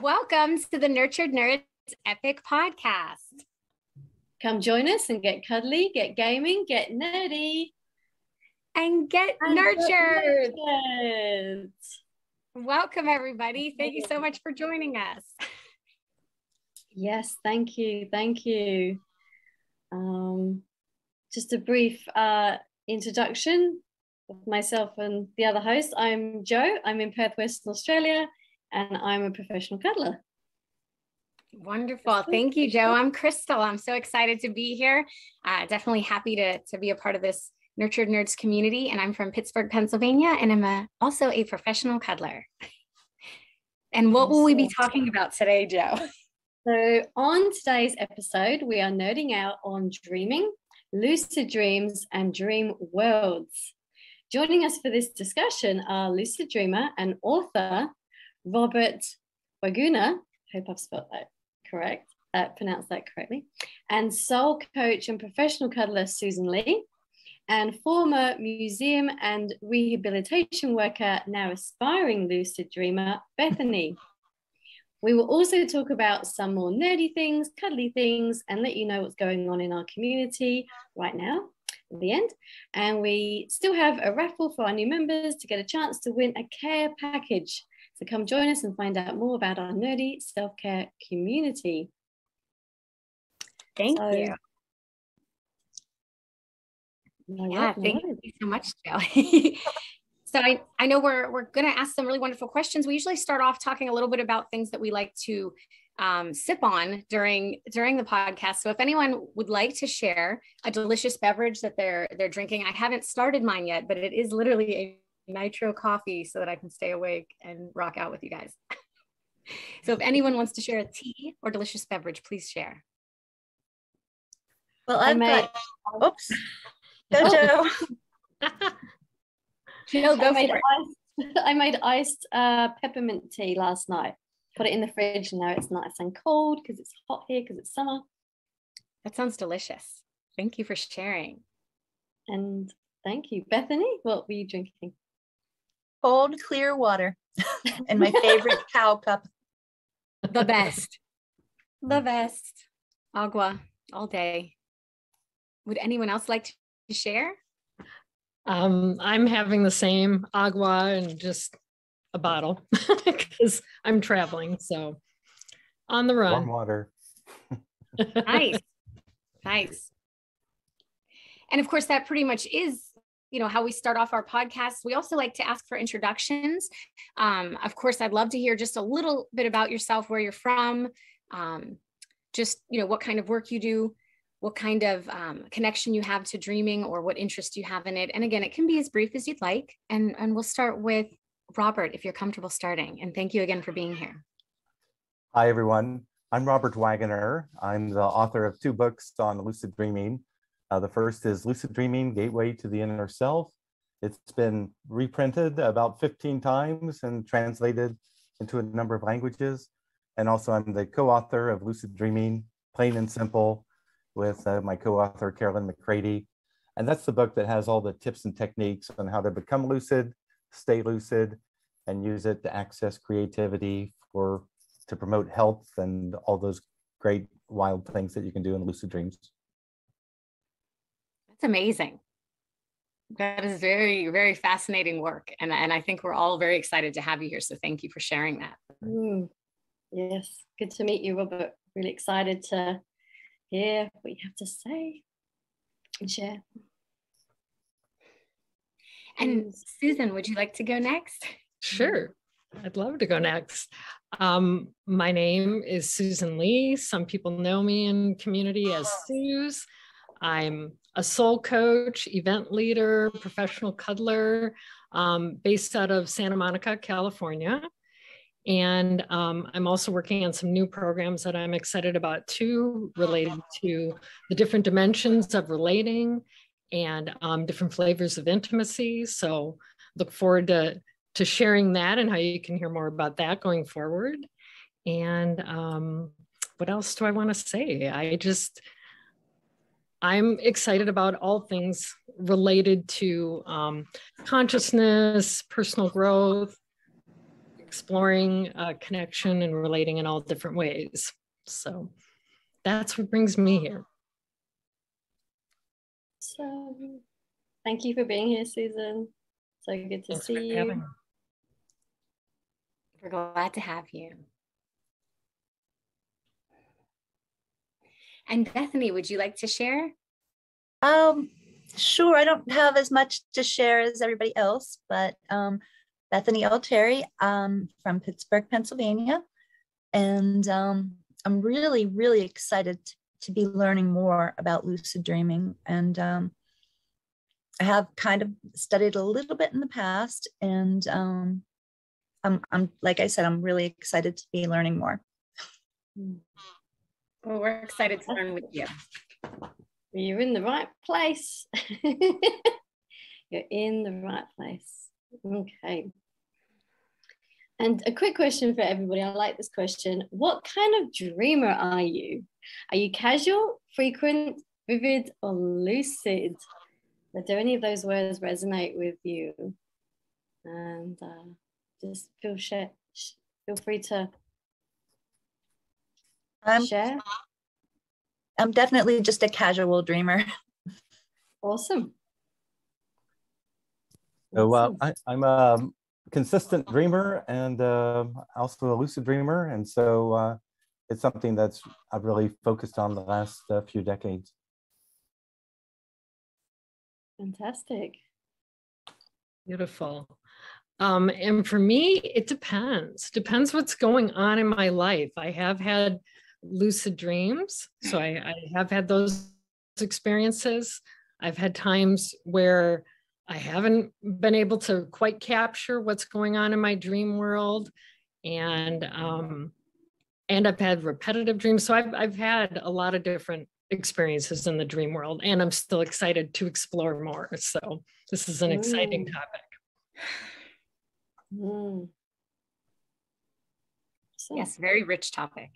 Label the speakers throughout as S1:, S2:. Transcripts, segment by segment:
S1: Welcome to the Nurtured Nerds Epic Podcast.
S2: Come join us and get cuddly, get gaming, get nerdy,
S1: and get and nurtured.
S2: nurtured.
S1: Welcome, everybody. Thank you so much for joining us.
S2: Yes, thank you. Thank you. Um, just a brief uh, introduction of myself and the other host. I'm Jo. I'm in Perth, Western Australia, and I'm a professional cuddler.
S1: Wonderful. Thank you, Jo. I'm Crystal. I'm so excited to be here. Uh, definitely happy to, to be a part of this Nurtured Nerds community. And I'm from Pittsburgh, Pennsylvania, and I'm a, also a professional cuddler. And what will we be talking about today, Jo?
S2: So, on today's episode, we are nerding out on dreaming, lucid dreams, and dream worlds. Joining us for this discussion are lucid dreamer and author Robert Waggoner, Hope I've spelled that correct, uh, pronounced that correctly, and soul coach and professional cuddler Susan Lee, and former museum and rehabilitation worker, now aspiring lucid dreamer Bethany. We will also talk about some more nerdy things, cuddly things, and let you know what's going on in our community right now at the end. And we still have a raffle for our new members to get a chance to win a care package so come join us and find out more about our nerdy self-care community.
S1: Thank so, you. Yeah, thank you so much, Jo. so I, I know we're we're going to ask some really wonderful questions. We usually start off talking a little bit about things that we like to um, sip on during during the podcast. So if anyone would like to share a delicious beverage that they're they're drinking, I haven't started mine yet, but it is literally a nitro coffee so that I can stay awake and rock out with you guys. so if anyone wants to share a tea or delicious beverage, please share.
S3: Well, I've got, oops, go oh.
S2: Jo. Jill, go I made, iced, I made iced uh, peppermint tea last night. Put it in the fridge. Now it's nice and cold because it's hot here because it's summer.
S1: That sounds delicious. Thank you for sharing.
S2: And thank you. Bethany, what were you drinking?
S3: Cold, clear water and my favorite cow cup.
S1: The best. The best. Agua all day. Would anyone else like to share?
S4: Um, I'm having the same agua and just a bottle because I'm traveling. So on the run.
S5: Warm water.
S1: nice. Nice. And of course, that pretty much is you know how we start off our podcasts we also like to ask for introductions. Um, of course i'd love to hear just a little bit about yourself where you're from um, just you know what kind of work you do what kind of um, connection you have to dreaming or what interest you have in it. And again it can be as brief as you'd like. And and we'll start with robert if you're comfortable starting. And thank you again for being here.
S5: Hi everyone. I'm robert waggoner i'm the author of two books on lucid dreaming uh, the first is Lucid Dreaming, Gateway to the Inner Self. It's been reprinted about 15 times and translated into a number of languages. And also I'm the co-author of Lucid Dreaming, Plain and Simple, with uh, my co-author, Carolyn McCready. And that's the book that has all the tips and techniques on how to become lucid, stay lucid, and use it to access creativity for to promote health and all those great wild things that you can do in lucid dreams
S1: amazing. That is very, very fascinating work. And, and I think we're all very excited to have you here. So thank you for sharing that.
S2: Mm. Yes, good to meet you, Robert. Really excited to hear what you have to say and share.
S1: And Susan, would you like to go next?
S4: Sure. I'd love to go next. Um, my name is Susan Lee. Some people know me in community as Suze. I'm a soul coach, event leader, professional cuddler um, based out of Santa Monica, California. And um, I'm also working on some new programs that I'm excited about too, related to the different dimensions of relating and um, different flavors of intimacy. So look forward to, to sharing that and how you can hear more about that going forward. And um, what else do I want to say? I just, I'm excited about all things related to um, consciousness, personal growth, exploring uh, connection and relating in all different ways. So that's what brings me here.
S2: So thank you for being here, Susan. So good to Thanks see you.
S1: We're glad to have you. And Bethany, would you like to share?
S3: Um, sure. I don't have as much to share as everybody else, but um, Bethany Altieri um, from Pittsburgh, Pennsylvania. And um, I'm really, really excited to, to, be learning more about lucid dreaming. And um, I have kind of studied a little bit in the past. And um, I'm, I'm, like I said, I'm really excited to be learning more.
S1: Well, we're excited to learn with you.
S2: You're in the right place. You're in the right place. Okay. And a quick question for everybody. I like this question. What kind of dreamer are you? Are you casual, frequent, vivid, or lucid? Do any of those words resonate with you? And uh, just feel share, feel free to
S3: um, share. I'm definitely just a casual dreamer.
S2: Awesome.
S5: So uh, I, am a consistent dreamer and uh, also a lucid dreamer. And so uh, it's something that's I've really focused on the last uh, few decades.
S2: Fantastic.
S4: Beautiful. Um, and for me, it depends. Depends what's going on in my life. I have had lucid dreams. So I, I have had those experiences. I've had times where I haven't been able to quite capture what's going on in my dream world. And um, and I've had repetitive dreams. So I've I've had a lot of different experiences in the dream world, and I'm still excited to explore more. So this is an mm. exciting topic.
S1: Mm. So, yes, very rich topic.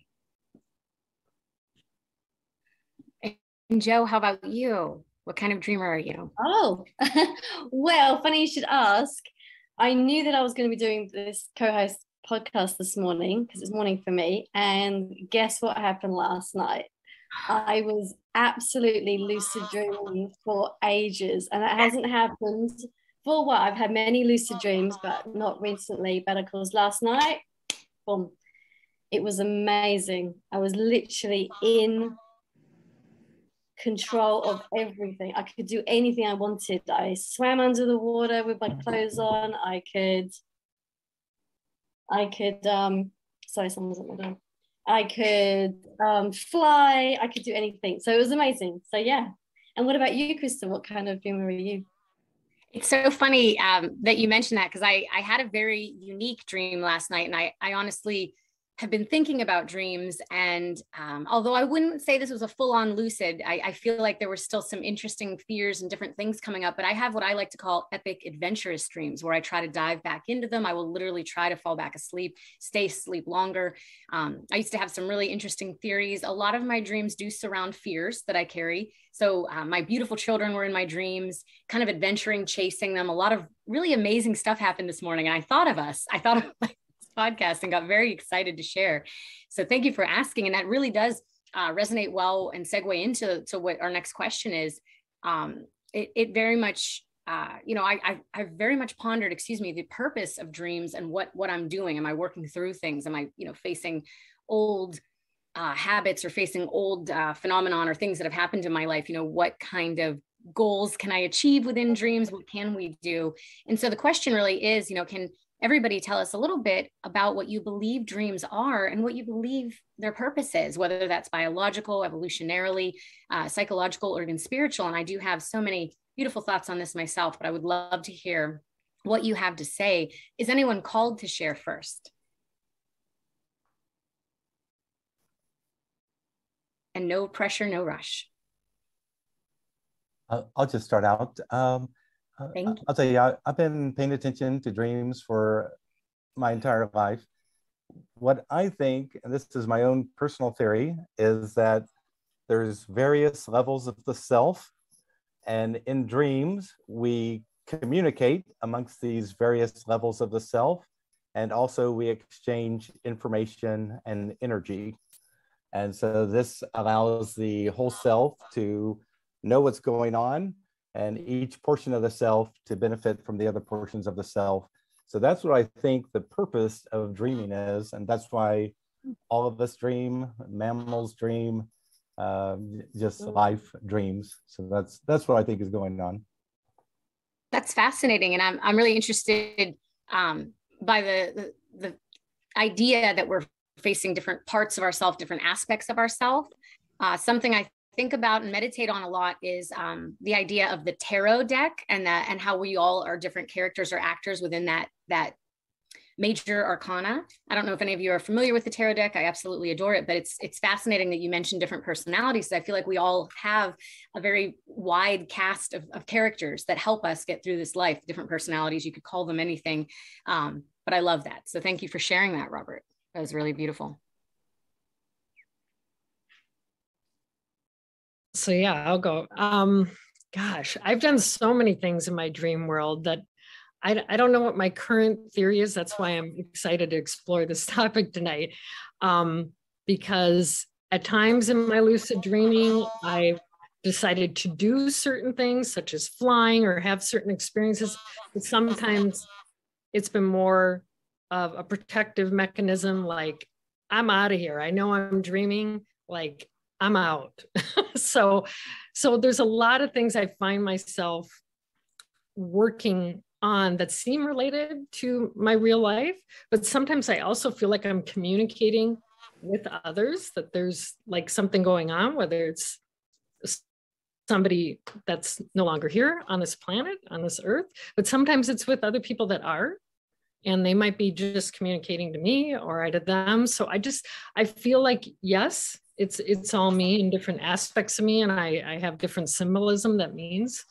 S1: And Jo, how about you? What kind of dreamer are you?
S2: Oh, well, funny you should ask. I knew that I was going to be doing this co host podcast this morning because it's morning for me. And guess what happened last night? I was absolutely lucid dreaming for ages, and that hasn't happened for what I've had many lucid dreams, but not recently. But of course, last night, boom, it was amazing. I was literally in control of everything. I could do anything I wanted. I swam under the water with my clothes on. I could, I could, um, sorry, someone's at my door. I could um, fly. I could do anything. So it was amazing. So yeah. And what about you, Krista? What kind of dreamer are you?
S1: It's so funny um, that you mentioned that because I I had a very unique dream last night, and I I honestly have been thinking about dreams. And um, although I wouldn't say this was a full on lucid, I, I, feel like there were still some interesting fears and different things coming up. But I have what I like to call epic adventurous dreams where I try to dive back into them. I will literally try to fall back asleep, stay asleep longer. Um, I used to have some really interesting theories. A lot of my dreams do surround fears that I carry. So uh, my beautiful children were in my dreams, kind of adventuring, chasing them. A lot of really amazing stuff happened this morning. And I thought of us. I thought of podcast and got very excited to share. So thank you for asking. And that really does uh, resonate well and segue into to what our next question is. Um, it, it very much uh, you know, I, I I've very much pondered, excuse me, the purpose of dreams and what what I'm doing. Am I working through things? Am I, you know, facing old uh, habits or facing old uh, phenomenon or things that have happened in my life? You know, what kind of goals can I achieve within dreams? What can we do? And so the question really is, you know, can everybody tell us a little bit about what you believe dreams are and what you believe their purpose is, whether that's biological, evolutionarily, uh, psychological, or even spiritual. And I do have so many beautiful thoughts on this myself, but I would love to hear what you have to say. Is anyone called to share first? And no pressure, no rush.
S5: I'll just start out. Um, Thank you. I'll tell you, I, I've been paying attention to dreams for my entire life. What I think, and this is my own personal theory, is that there's various levels of the self. And in dreams, we communicate amongst these various levels of the self. and also we exchange information and energy. And so this allows the whole self to know what's going on and each portion of the self to benefit from the other portions of the self. So that's what I think the purpose of dreaming is. And that's why all of us dream, mammals dream, uh, just life dreams. So that's that's what I think is going on.
S1: That's fascinating, and I'm I'm really interested um, by the, the the idea that we're facing different parts of ourself, different aspects of ourself. Uh, something I think about and meditate on a lot is um, the idea of the tarot deck and that and how we all are different characters or actors within that that major arcana. I don't know if any of you are familiar with the tarot deck. I absolutely adore it, but it's it's fascinating that you mentioned different personalities. I feel like we all have a very wide cast of, of characters that help us get through this life. Different personalities, you could call them anything, um, but I love that. So thank you for sharing that, Robert. That was really beautiful.
S4: So yeah, I'll go. Um, gosh, I've done so many things in my dream world that I, I don't know what my current theory is. That's why I'm excited to explore this topic tonight. Um, because at times in my lucid dreaming, I've decided to do certain things, such as flying or have certain experiences. But sometimes it's been more of a protective mechanism, like I'm out of here. I know I'm dreaming, like I'm out. so, so there's a lot of things I find myself working on that seem related to my real life but sometimes i also feel like i'm communicating with others that there's like something going on whether it's somebody that's no longer here on this planet on this earth but sometimes it's with other people that are and they might be just communicating to me or I to them so i just i feel like yes it's it's all me in different aspects of me and i i have different symbolism that means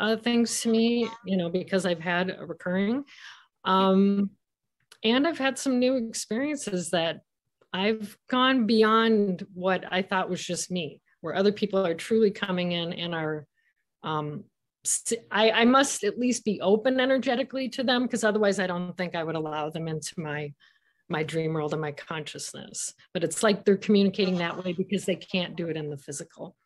S4: uh, things to me, you know, because I've had a recurring. Um, and I've had some new experiences that I've gone beyond what I thought was just me, where other people are truly coming in and are. Um, I, I must at least be open energetically to them because otherwise I don't think I would allow them into my my dream world and my consciousness. But it's like they're communicating that way because they can't do it in the physical.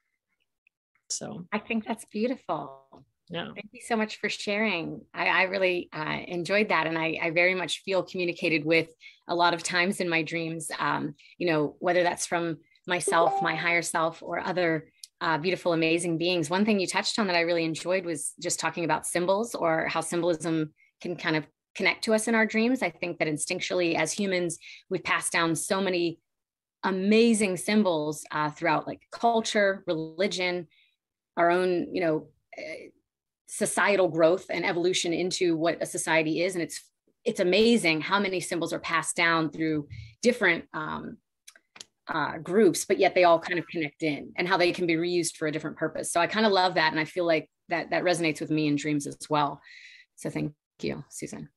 S4: So
S1: I think that's beautiful.
S4: Yeah.
S1: Thank you so much for sharing. I, I really uh, enjoyed that. And I, I, very much feel communicated with a lot of times in my dreams, um, you know, whether that's from myself, my higher self, or other uh, beautiful, amazing beings. One thing you touched on that I really enjoyed was just talking about symbols or how symbolism can kind of connect to us in our dreams. I think that instinctually, as humans, we've passed down so many amazing symbols uh, throughout like culture, religion, our own, you know, eh, societal growth and evolution into what a society is. And it's it's amazing how many symbols are passed down through different um, uh, groups but yet they all kind of connect in and how they can be reused for a different purpose. So i kind of love that and i feel like that that resonates with me in dreams as well. So thank you susan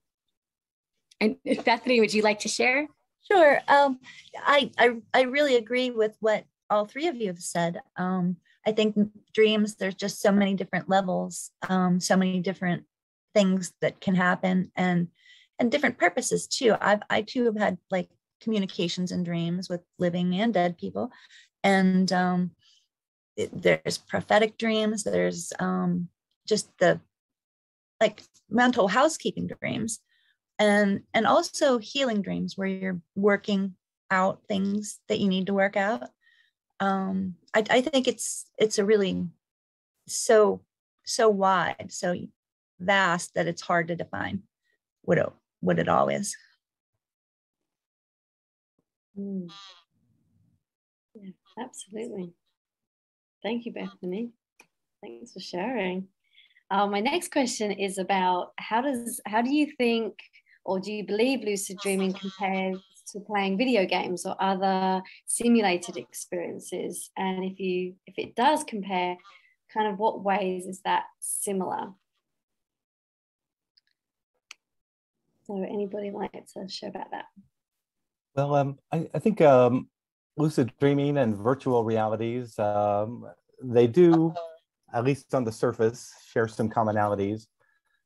S1: and bethany would you like to share
S3: sure um, I, I i really agree with what all three of you have said um, I think dreams, there's just so many different levels, um, so many different things that can happen and and different purposes too. I've I too have had like communications and dreams with living and dead people. And um, it, there's prophetic dreams, there's um, just the like mental housekeeping dreams and and also healing dreams where you're working out things that you need to work out um, I, I think it's it's a really so so wide, so vast that it's hard to define what it, what it all is.
S2: Mm. Yeah, absolutely. Thank you, Bethany. Thanks for sharing. Uh, my next question is about how does how do you think or do you believe lucid dreaming compares to playing video games or other simulated experiences? And if you if it does compare kind of what ways is that similar? So anybody like to share about that?
S5: Well um, I, I, think um, lucid dreaming and virtual realities um, they do at least on the surface share some commonalities.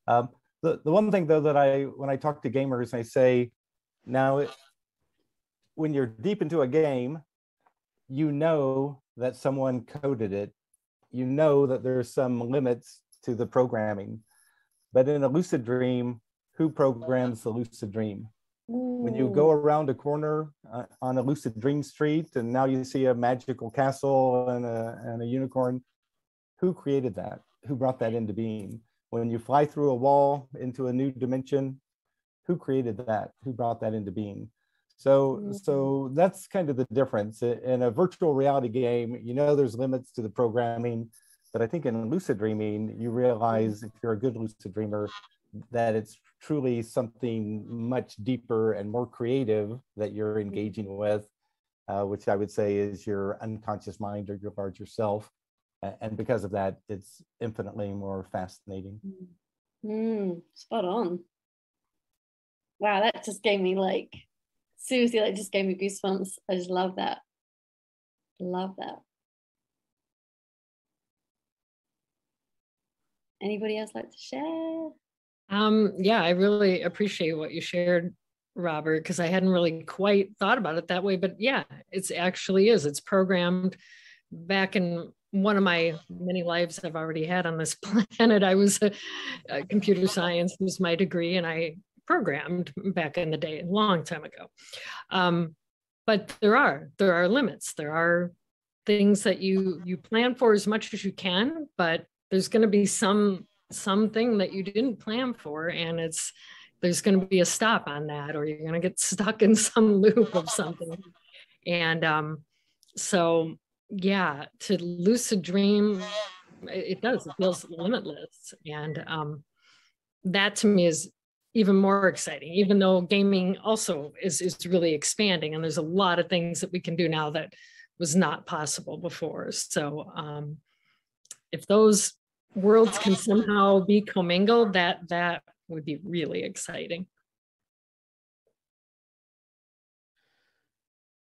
S5: Um, the, the one thing though that i when i talk to gamers i say Now, when you're deep into a game, you know that someone coded it. You know that there's some limits to the programming. But in a lucid dream, who programs the lucid dream? When you go around a corner uh, on a lucid dream street and now you see a magical castle and a, and a unicorn, who created that? Who brought that into being? When you fly through a wall into a new dimension, who created that? Who brought that into being? So, mm-hmm. so that's kind of the difference. In a virtual reality game, you know there's limits to the programming, but I think in lucid dreaming, you realize if you're a good lucid dreamer, that it's truly something much deeper and more creative that you're engaging with, uh, which I would say is your unconscious mind or your larger self. And because of that, it's infinitely more fascinating.
S2: Mm, spot on. Wow, that just gave me like, seriously, that just gave me goosebumps. I just love that. Love that. Anybody else like to share?
S4: Um, yeah, I really appreciate what you shared, Robert, because I hadn't really quite thought about it that way. But yeah, it's actually is. It's programmed back in one of my many lives I've already had on this planet. I was a, a computer science was my degree, and I programmed back in the day, a long time ago. Um, but there are there are limits. There are things that you you plan for as much as you can, but there's going to be some something that you didn't plan for and it's there's going to be a stop on that or you're going to get stuck in some loop of something and um so yeah to lucid dream it does it feels limitless and um that to me is even more exciting even though gaming also is is really expanding and there's a lot of things that we can do now that was not possible before so um if those worlds can somehow be commingled, that that would be really exciting.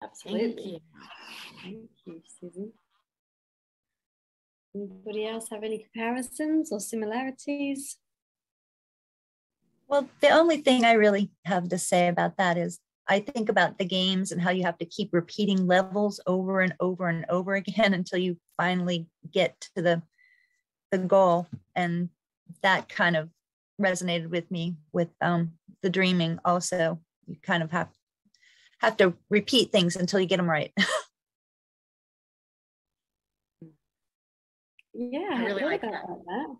S2: Absolutely. Thank you, Susan. Anybody else have any comparisons or similarities?
S3: Well, the only thing I really have to say about that is I think about the games and how you have to keep repeating levels over and over and over again until you finally get to the the goal and that kind of resonated with me with um, the dreaming also you kind of have have to repeat things until you get them right
S2: yeah i really like that. that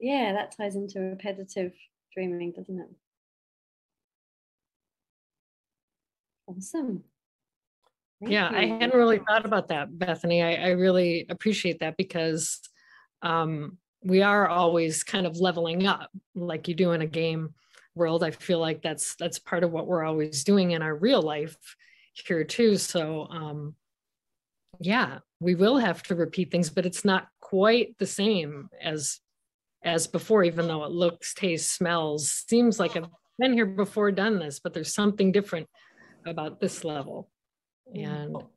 S2: yeah that ties into repetitive dreaming doesn't it awesome
S4: Thank yeah, you. I hadn't really thought about that, Bethany. I, I really appreciate that because um, we are always kind of leveling up like you do in a game world. I feel like that's that's part of what we're always doing in our real life here too. So um, yeah, we will have to repeat things, but it's not quite the same as as before, even though it looks, tastes, smells, seems like I've been here before, done this, but there's something different about this level. And oh,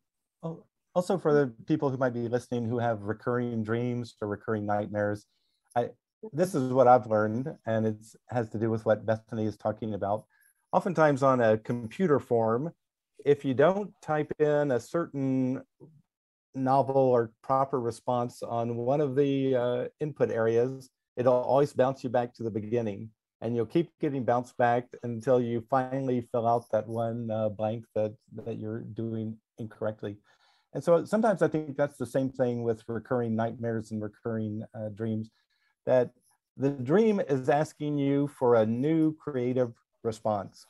S4: oh,
S5: also for the people who might be listening who have recurring dreams or recurring nightmares, I this is what I've learned, and it has to do with what Bethany is talking about. Oftentimes on a computer form, if you don't type in a certain novel or proper response on one of the uh, input areas, it'll always bounce you back to the beginning and you'll keep getting bounced back until you finally fill out that one uh, blank that that you're doing incorrectly. And so sometimes i think that's the same thing with recurring nightmares and recurring uh, dreams that the dream is asking you for a new creative response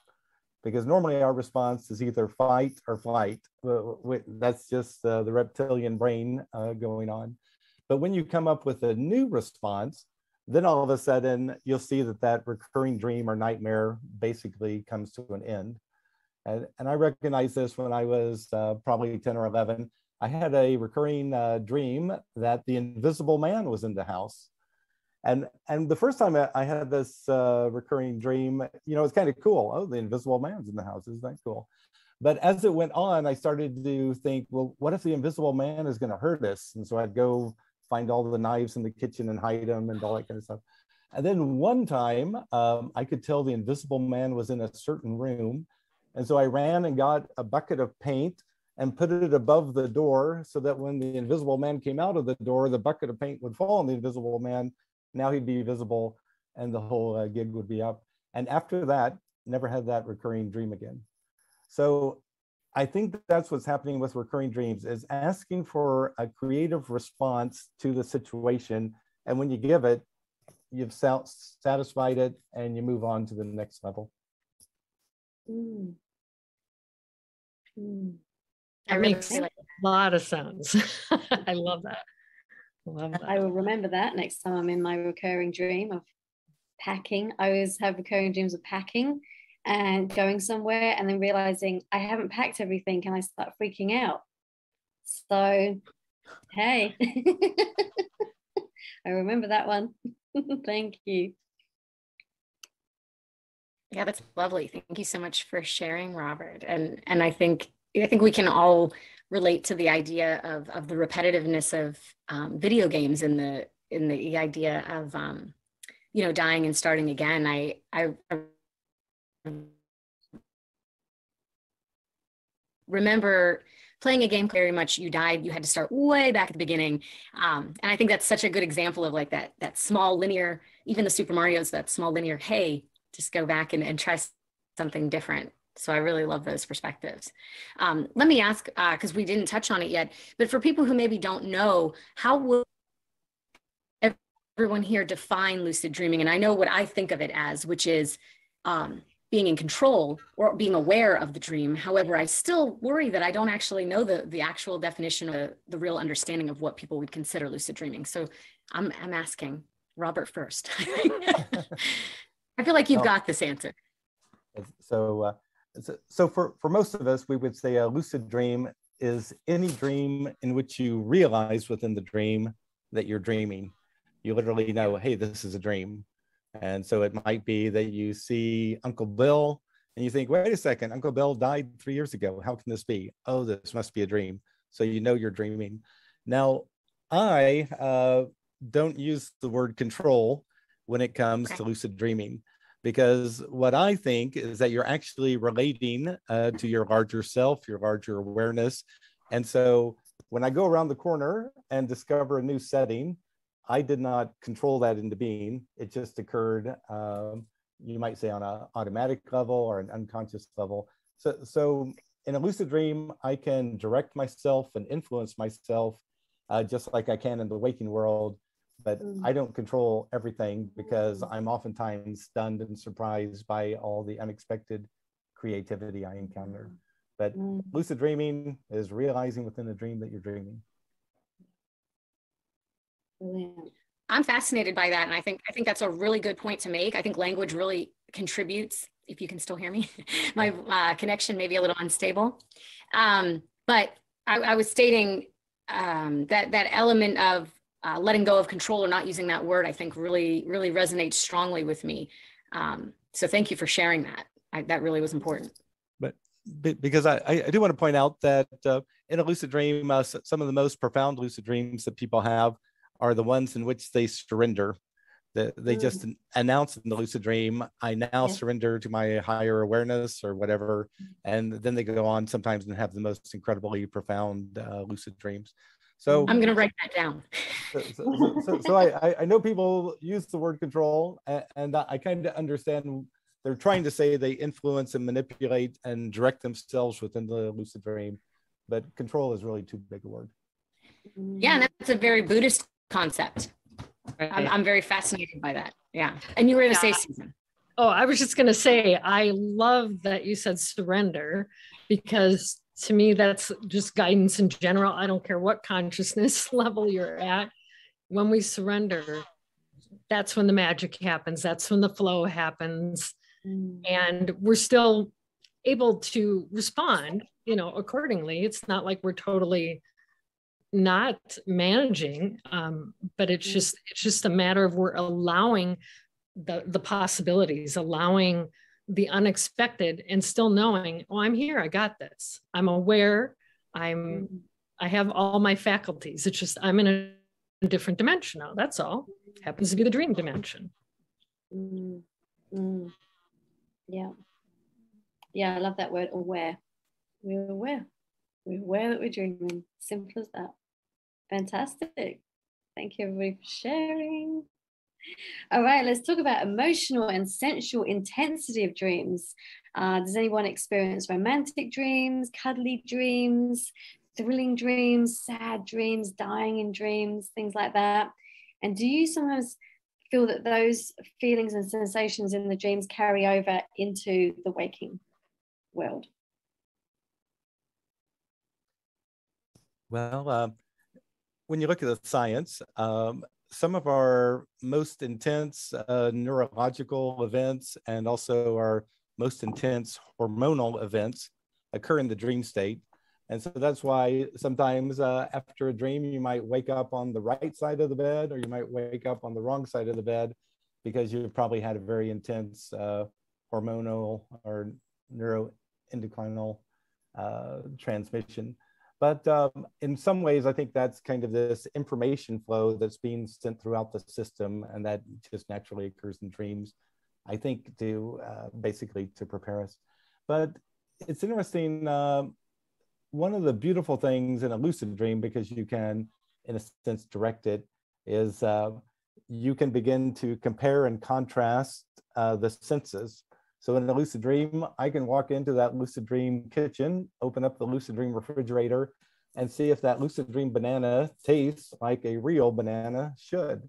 S5: because normally our response is either fight or flight that's just uh, the reptilian brain uh, going on but when you come up with a new response then all of a sudden you'll see that that recurring dream or nightmare basically comes to an end. And, and I recognized this when I was uh, probably 10 or 11. I had a recurring uh, dream that the invisible man was in the house. And, and the first time I had this uh, recurring dream, you know, it's kind of cool. Oh, the invisible man's in the house. Isn't that cool? But as it went on, I started to think, well, what if the invisible man is going to hurt us? And so I'd go find all the knives in the kitchen and hide them and all that kind of stuff. And then one time, um, I could tell the invisible man was in a certain room. And so I ran and got a bucket of paint and put it above the door so that when the invisible man came out of the door, the bucket of paint would fall on the invisible man. Now he'd be visible and the whole uh, gig would be up. And after that, never had that recurring dream again. So I think that's what's happening with recurring dreams is asking for a creative response to the situation. And when you give it, you've satisfied it and you move on to the next level. Mm.
S4: Mm. That makes a lot of sense. I love that.
S2: Love that. I will remember that next time I'm in my recurring dream of packing. I always have recurring dreams of packing and going somewhere and then realizing I haven't packed everything and I start freaking out. So, hey, I remember that one. Thank you.
S1: Yeah, that's lovely. Thank you so much for sharing, Robert. And and I think I think we can all relate to the idea of of the repetitiveness of um, video games in the in the idea of um, you know dying and starting again. I I remember playing a game very much you died you had to start way back at the beginning um, and i think that's such a good example of like that that small linear even the super mario's that small linear hey just go back and, and try something different so i really love those perspectives um, let me ask because uh, we didn't touch on it yet but for people who maybe don't know how would everyone here define lucid dreaming and i know what i think of it as which is um, being in control or being aware of the dream. However, I still worry that I don't actually know the, the actual definition of the real understanding of what people would consider lucid dreaming. So I'm, I'm asking Robert first. I feel like you've got this answer.
S5: So, uh, so for, for most of us, we would say a lucid dream is any dream in which you realize within the dream that you're dreaming. You literally know, hey, this is a dream. And so it might be that you see Uncle Bill and you think, wait a second, Uncle Bill died three years ago. How can this be? Oh, this must be a dream. So you know you're dreaming. Now, I uh, don't use the word control when it comes to lucid dreaming because what I think is that you're actually relating uh, to your larger self, your larger awareness. And so when I go around the corner and discover a new setting, I did not control that into being. It just occurred, um, you might say, on an automatic level or an unconscious level. So, so in a lucid dream, I can direct myself and influence myself uh, just like I can in the waking world. But mm. I don't control everything because I'm oftentimes stunned and surprised by all the unexpected creativity I encounter. But mm. lucid dreaming is realizing within a dream that you're dreaming.
S1: Brilliant. I'm fascinated by that, and I think I think that's a really good point to make. I think language really contributes. If you can still hear me, my uh, connection may be a little unstable, um, but I, I, was stating um, that that element of uh, letting go of control or not using that word, I think really really resonates strongly with me. Um, so thank you for sharing that. I, that really was important.
S5: But because I, I do want to point out that uh, in a lucid dream, uh, some of the most profound lucid dreams that people have are the ones in which they surrender. The, they mm. just announce in the lucid dream, I now yeah. surrender to my higher awareness or whatever. And then they go on sometimes and have the most incredibly profound uh, lucid dreams. So
S1: I'm going to write that down.
S5: so, so, so, so I, I know people use the word control, and, and I kind of understand they're trying to say they influence and manipulate and direct themselves within the lucid dream, but control is really too big a word.
S1: Yeah, that's a very Buddhist concept. Right. I'm, I'm, very fascinated by that. Yeah. And you were going to yeah. say, Susan.
S4: Oh, I was just going to say, I love that you said surrender because to me, that's just guidance in general. I don't care what consciousness level you're at. When we surrender, that's when the magic happens. That's when the flow happens. Mm. And we're still able to respond, you know, accordingly. It's not like we're totally not managing um, but it's mm. just it's just a matter of we're allowing the the possibilities allowing the unexpected and still knowing oh i'm here i got this i'm aware i'm mm. i have all my faculties it's just i'm in a different dimension now that's all happens to be the dream dimension
S2: Mm. Mm. Yeah. Yeah, I love that word aware. We're aware. We're aware that we're dreaming. Simple as that. Fantastic. Thank you, everybody, for sharing. All right, let's talk about emotional and sensual intensity of dreams. Uh, does anyone experience romantic dreams, cuddly dreams, thrilling dreams, sad dreams, dying in dreams, things like that? And do you sometimes feel that those feelings and sensations in the dreams carry over into the waking world?
S5: Well, uh, when you look at the science, um, some of our most intense uh, neurological events and also our most intense hormonal events occur in the dream state. And so that's why sometimes uh, after a dream, you might wake up on the right side of the bed or you might wake up on the wrong side of the bed because you've probably had a very intense uh, hormonal or neuroendocrine uh, transmission. But um, in some ways, I think that's kind of this information flow that's being sent throughout the system, and that just naturally occurs in dreams. I think to uh, basically to prepare us. But it's interesting. Uh, one of the beautiful things in a lucid dream, because you can, in a sense, direct it, is uh, you can begin to compare and contrast uh, the senses. So in a lucid dream, I can walk into that lucid dream kitchen, open up the lucid dream refrigerator, and see if that lucid dream banana tastes like a real banana should.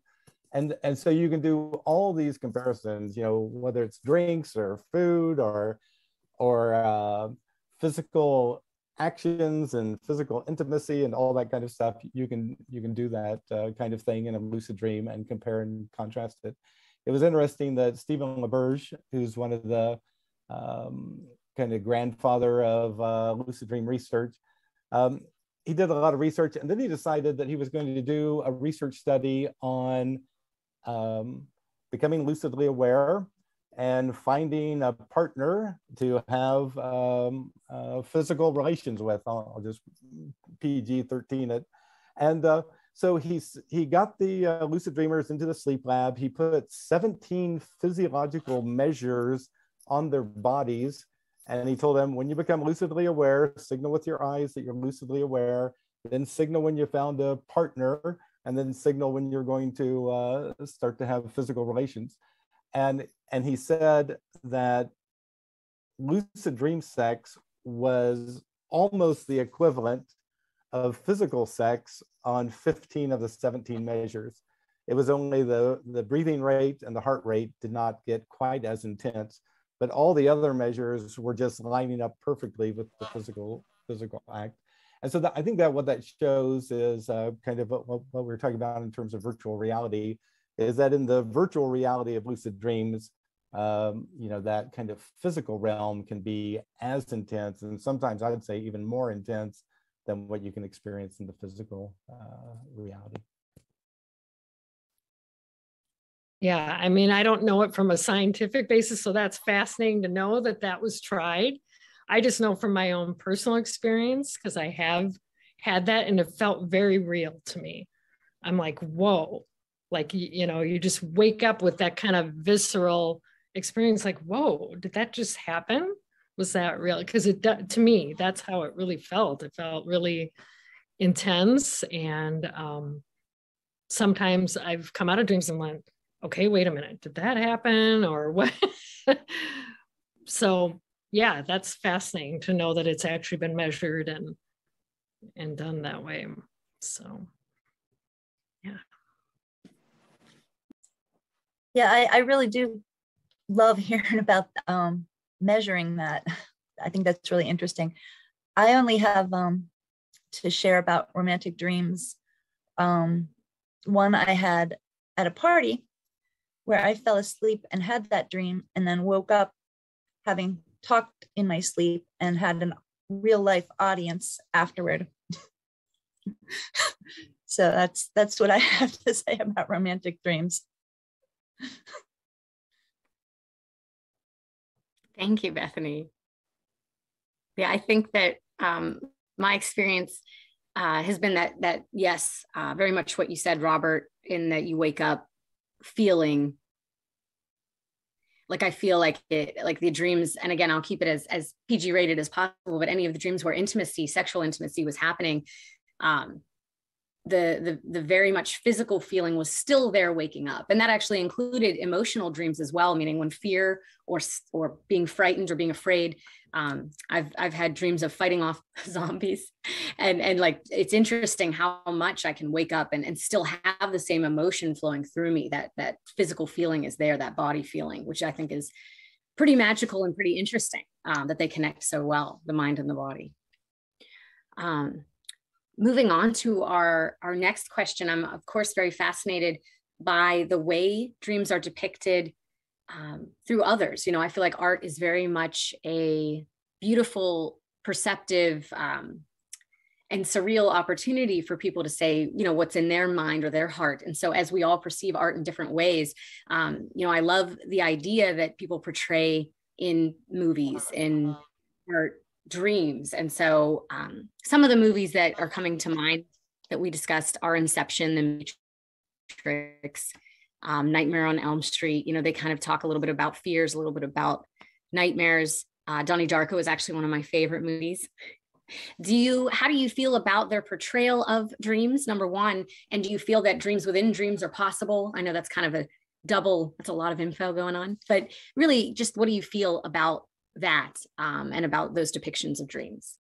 S5: And, and so you can do all these comparisons, you know, whether it's drinks or food or, or uh, physical actions and physical intimacy and all that kind of stuff. You can, you can do that uh, kind of thing in a lucid dream and compare and contrast it it was interesting that Stephen LaBerge, who's one of the um, kind of grandfather of uh, lucid dream research, um, he did a lot of research and then he decided that he was going to do a research study on um, becoming lucidly aware and finding a partner to have um, uh, physical relations with. I'll, just PG 13 it. And uh, so he's he got the uh, lucid dreamers into the sleep lab. He put 17 physiological measures on their bodies, and he told them when you become lucidly aware, signal with your eyes that you're lucidly aware. Then signal when you found a partner, and then signal when you're going to uh, start to have physical relations. And and he said that lucid dream sex was almost the equivalent of physical sex on 15 of the 17 measures. It was only the, the breathing rate and the heart rate did not get quite as intense, but all the other measures were just lining up perfectly with the physical physical act. And so that, I think that what that shows is uh, kind of what, what we we're talking about in terms of virtual reality is that in the virtual reality of lucid dreams, um, you know, that kind of physical realm can be as intense and sometimes I would say even more intense than what you can experience in the physical uh, reality.
S4: Yeah, I mean, I don't know it from a scientific basis, so that's fascinating to know that that was tried. I just know from my own personal experience because I have had that and it felt very real to me. I'm like, whoa, like, you know, you just wake up with that kind of visceral experience, like, whoa, did that just happen? Was that real? Because it to me that's how it really felt. It felt really intense and um, sometimes i've come out of dreams and went okay wait a minute. Did that happen or what? So yeah that's fascinating to know that it's actually been measured and and done that way. So yeah.
S3: Yeah i, I really do love hearing about um, measuring that. I think that's really interesting. I only have um, to share about romantic dreams. Um, one I had at a party where I fell asleep and had that dream, and then woke up having talked in my sleep and had a real life audience afterward. so that's that's what I have to say about romantic dreams.
S1: Thank you, Bethany. Yeah, I think that um, my experience uh, has been that that yes, uh, very much what you said, Robert, in that you wake up feeling like I feel like it, like the dreams, and again, I'll keep it as as PG rated as possible. But any of the dreams where intimacy, sexual intimacy, was happening, um, the the the very much physical feeling was still there waking up, and that actually included emotional dreams as well, meaning when fear or or being frightened or being afraid. Um, I've I've had dreams of fighting off zombies, and and like it's interesting how much I can wake up and and still have the same emotion flowing through me. That that physical feeling is there, that body feeling, which I think is pretty magical and pretty interesting um, that they connect so well, the mind and the body. Um, moving on to our our next question, I'm of course very fascinated by the way dreams are depicted um, through others. You know, I feel like art is very much a beautiful, perceptive, um, and surreal opportunity for people to say, you know, what's in their mind or their heart. And so, as we all perceive art in different ways, um, you know, I love the idea that people portray in movies, in art, dreams. And so, um, some of the movies that are coming to mind that we discussed are Inception, The Matrix, um, Nightmare on Elm Street. You know, they kind of talk a little bit about fears, a little bit about nightmares. Uh, Donnie Darko is actually one of my favorite movies. Do you, how do you feel about their portrayal of dreams, number one? And do you feel that dreams within dreams are possible? I know that's kind of a double, that's a lot of info going on, but really just what do you feel about that um, and about those depictions of dreams?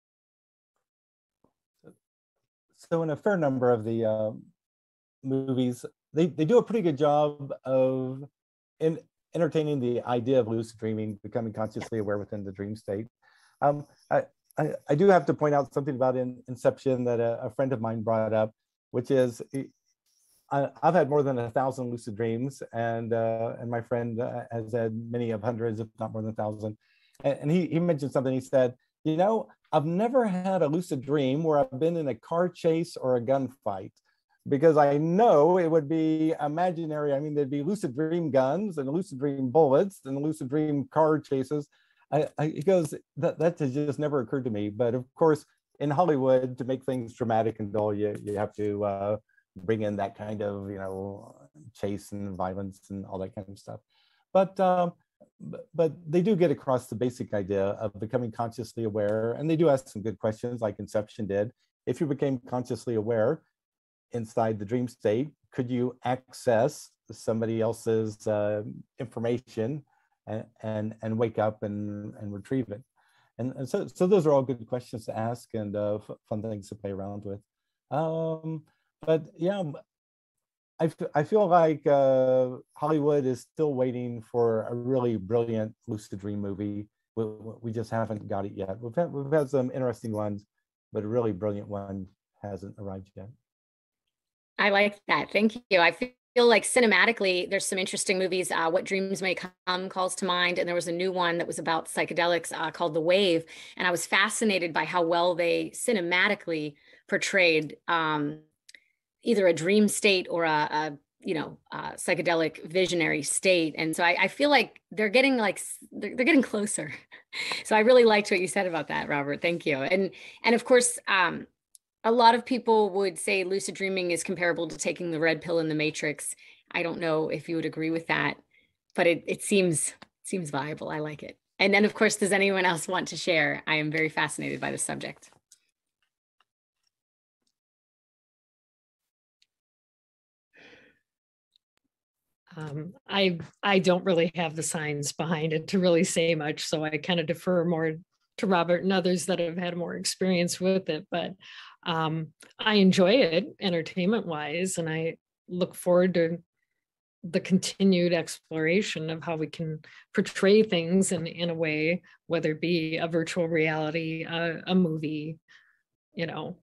S5: So in a fair number of the uh, movies, they, they do a pretty good job of in, entertaining the idea of lucid dreaming, becoming consciously aware within the dream state. Um, I, I, I, do have to point out something about in, Inception that a, a, friend of mine brought up, which is I, have had more than a thousand lucid dreams, and uh, and my friend uh, has had many of hundreds, if not more than a thousand. And, he, he mentioned something. He said, you know, I've never had a lucid dream where I've been in a car chase or a gunfight because I know it would be imaginary. I mean, there'd be lucid dream guns and lucid dream bullets and lucid dream car chases. I, I, he goes, that, that has just never occurred to me. But of course, in Hollywood, to make things dramatic and dull, you, you have to uh, bring in that kind of, you know, chase and violence and all that kind of stuff. But, um, but, they do get across the basic idea of becoming consciously aware. And they do ask some good questions like Inception did. If you became consciously aware, inside the dream state, could you access somebody else's uh, information and, and, and wake up and, and retrieve it? And, and so, so those are all good questions to ask and uh, fun things to play around with. Um, but yeah, I, I feel like uh, Hollywood is still waiting for a really brilliant lucid dream movie. We, we just haven't got it yet. We've had, we've had some interesting ones, but a really brilliant one hasn't arrived yet.
S1: I like that. Thank you. I feel like cinematically, there's some interesting movies. Uh, what Dreams May Come calls to mind. And there was a new one that was about psychedelics uh, called The Wave. And I was fascinated by how well they cinematically portrayed um, either a dream state or a, a you know psychedelic visionary state. And so I, I, feel like they're getting like they're, they're getting closer. So i really liked what you said about that robert. Thank you. And and of course um, a lot of people would say lucid dreaming is comparable to taking the red pill in the matrix. I don't know if you would agree with that but it, it seems seems viable. I like it. And then of course does anyone else want to share? I am very fascinated by the subject
S4: um, I I don't really have the science behind it to really say much, so I kind of defer more to Robert and others that have had more experience with it. But um, I enjoy it entertainment wise, and I look forward to the continued exploration of how we can portray things in, in a way, whether it be a virtual reality, a, a movie, you know,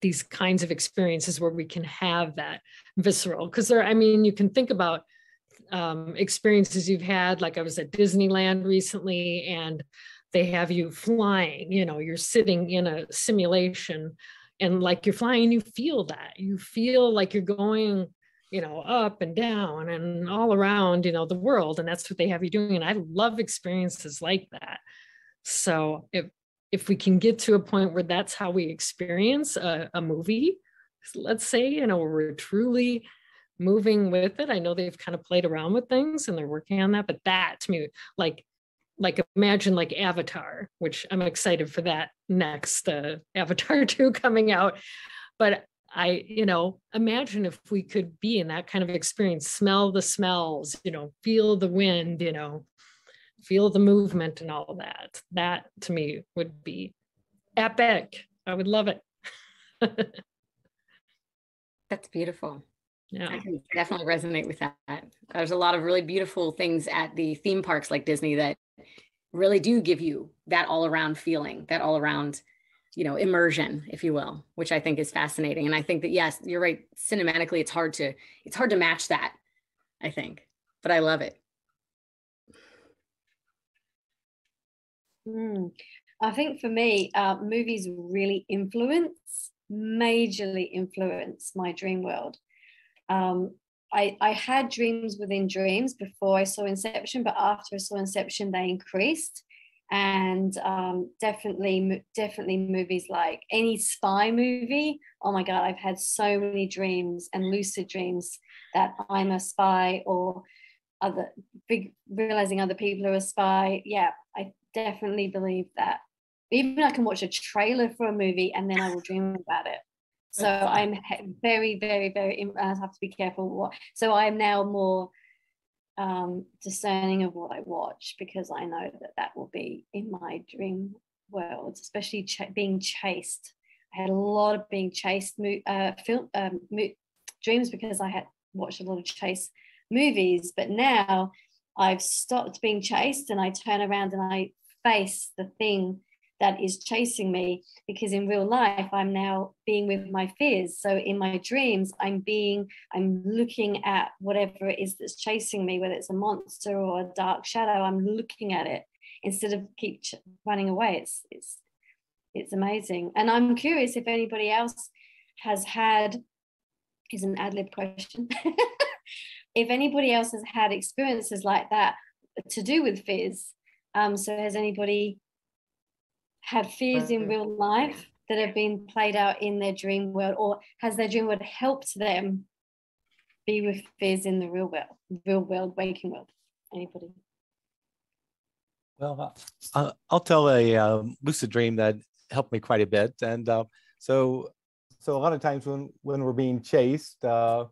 S4: these kinds of experiences where we can have that visceral. Because there, I mean, you can think about um, experiences you've had. Like I was at Disneyland recently, and they have you flying. You know, you're sitting in a simulation and like you're flying you feel that you feel like you're going you know up and down and all around you know the world and that's what they have you doing and i love experiences like that so if if we can get to a point where that's how we experience a, a movie let's say you know we're truly moving with it. I know they've kind of played around with things and they're working on that, but that to me, like, like imagine like Avatar, which I'm excited for that next uh, Avatar 2 coming out. But I, you know, imagine if we could be in that kind of experience, smell the smells, you know, feel the wind, you know, feel the movement and all that. That to me would be epic. I would love it.
S1: That's beautiful.
S4: Yeah.
S1: I can definitely resonate with that. There's a lot of really beautiful things at the theme parks like Disney that really do give you that all around feeling, that all around, you know, immersion, if you will, which I think is fascinating. And I think that yes, you're right. Cinematically, it's hard to it's hard to match that. I think, but I love it.
S2: Mm. I think for me, uh, movies really influence, majorly influence my dream world. Um, I, I had dreams within dreams before I saw Inception, but after I saw Inception, they increased. And um, definitely, definitely movies like any spy movie. Oh my God, I've had so many dreams and lucid dreams that I'm a spy or other big realizing other people are a spy. Yeah, I definitely believe that. Even I can watch a trailer for a movie and then I will dream about it. So I'm very, very, very. I have to be careful what. So I'm now more um, discerning of what I watch because I know that that will be in my dream world, especially ch- being chased. I had a lot of being chased uh, film um, dreams because I had watched a lot of chase movies, but now I've stopped being chased and I turn around and I face the thing that is chasing me because in real life i'm now being with my fears. So in my dreams i'm being i'm looking at whatever it is that's chasing me whether it's a monster or a dark shadow i'm looking at it instead of keep running away. It's it's it's amazing. And i'm curious if anybody else has had is an ad lib question if anybody else has had experiences like that to do with fears. Um, so has anybody had fears in real life that have been played out in their dream world, or has their dream world helped them be with fears in the real world, real world, waking world? Anybody?
S5: Well, uh, I'll tell a uh, lucid dream that helped me quite a bit, and uh, so so a lot of times when when we're being chased, uh,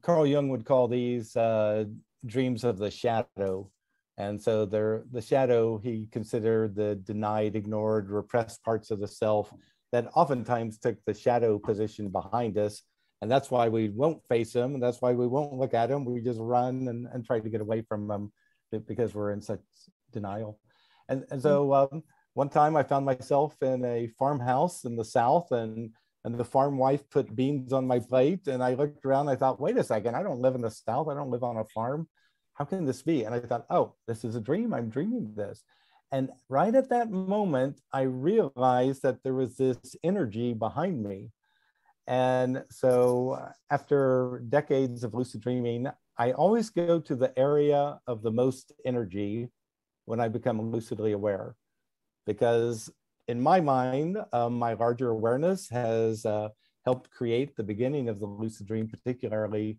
S5: Carl Jung would call these uh, dreams of the shadow, and so there, the shadow, he considered the denied, ignored, repressed parts of the self that oftentimes took the shadow position behind us. And that's why we won't face them. And that's why we won't look at them. We just run and, and try to get away from them because we're in such denial. And, and so um, one time I found myself in a farmhouse in the South and and the farm wife put beans on my plate and I looked around, I thought, wait a second, I don't live in the South. I don't live on a farm how can this be? And I thought, oh, this is a dream. I'm dreaming this. And right at that moment, I realized that there was this energy behind me. And so after decades of lucid dreaming, I always go to the area of the most energy when I become lucidly aware. Because in my mind, um, my larger awareness has uh, helped create the beginning of the lucid dream, particularly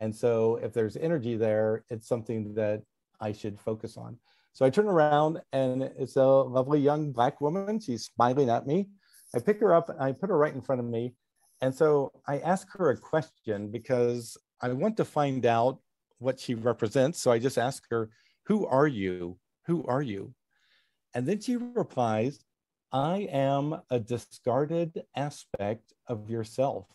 S5: and so if there's energy there, it's something that I should focus on. So I turn around and it's a lovely young black woman. She's smiling at me. I pick her up and I put her right in front of me. And so I ask her a question because I want to find out what she represents. So I just ask her, Who are you? Who are you? And then she replies, I am a discarded aspect of yourself.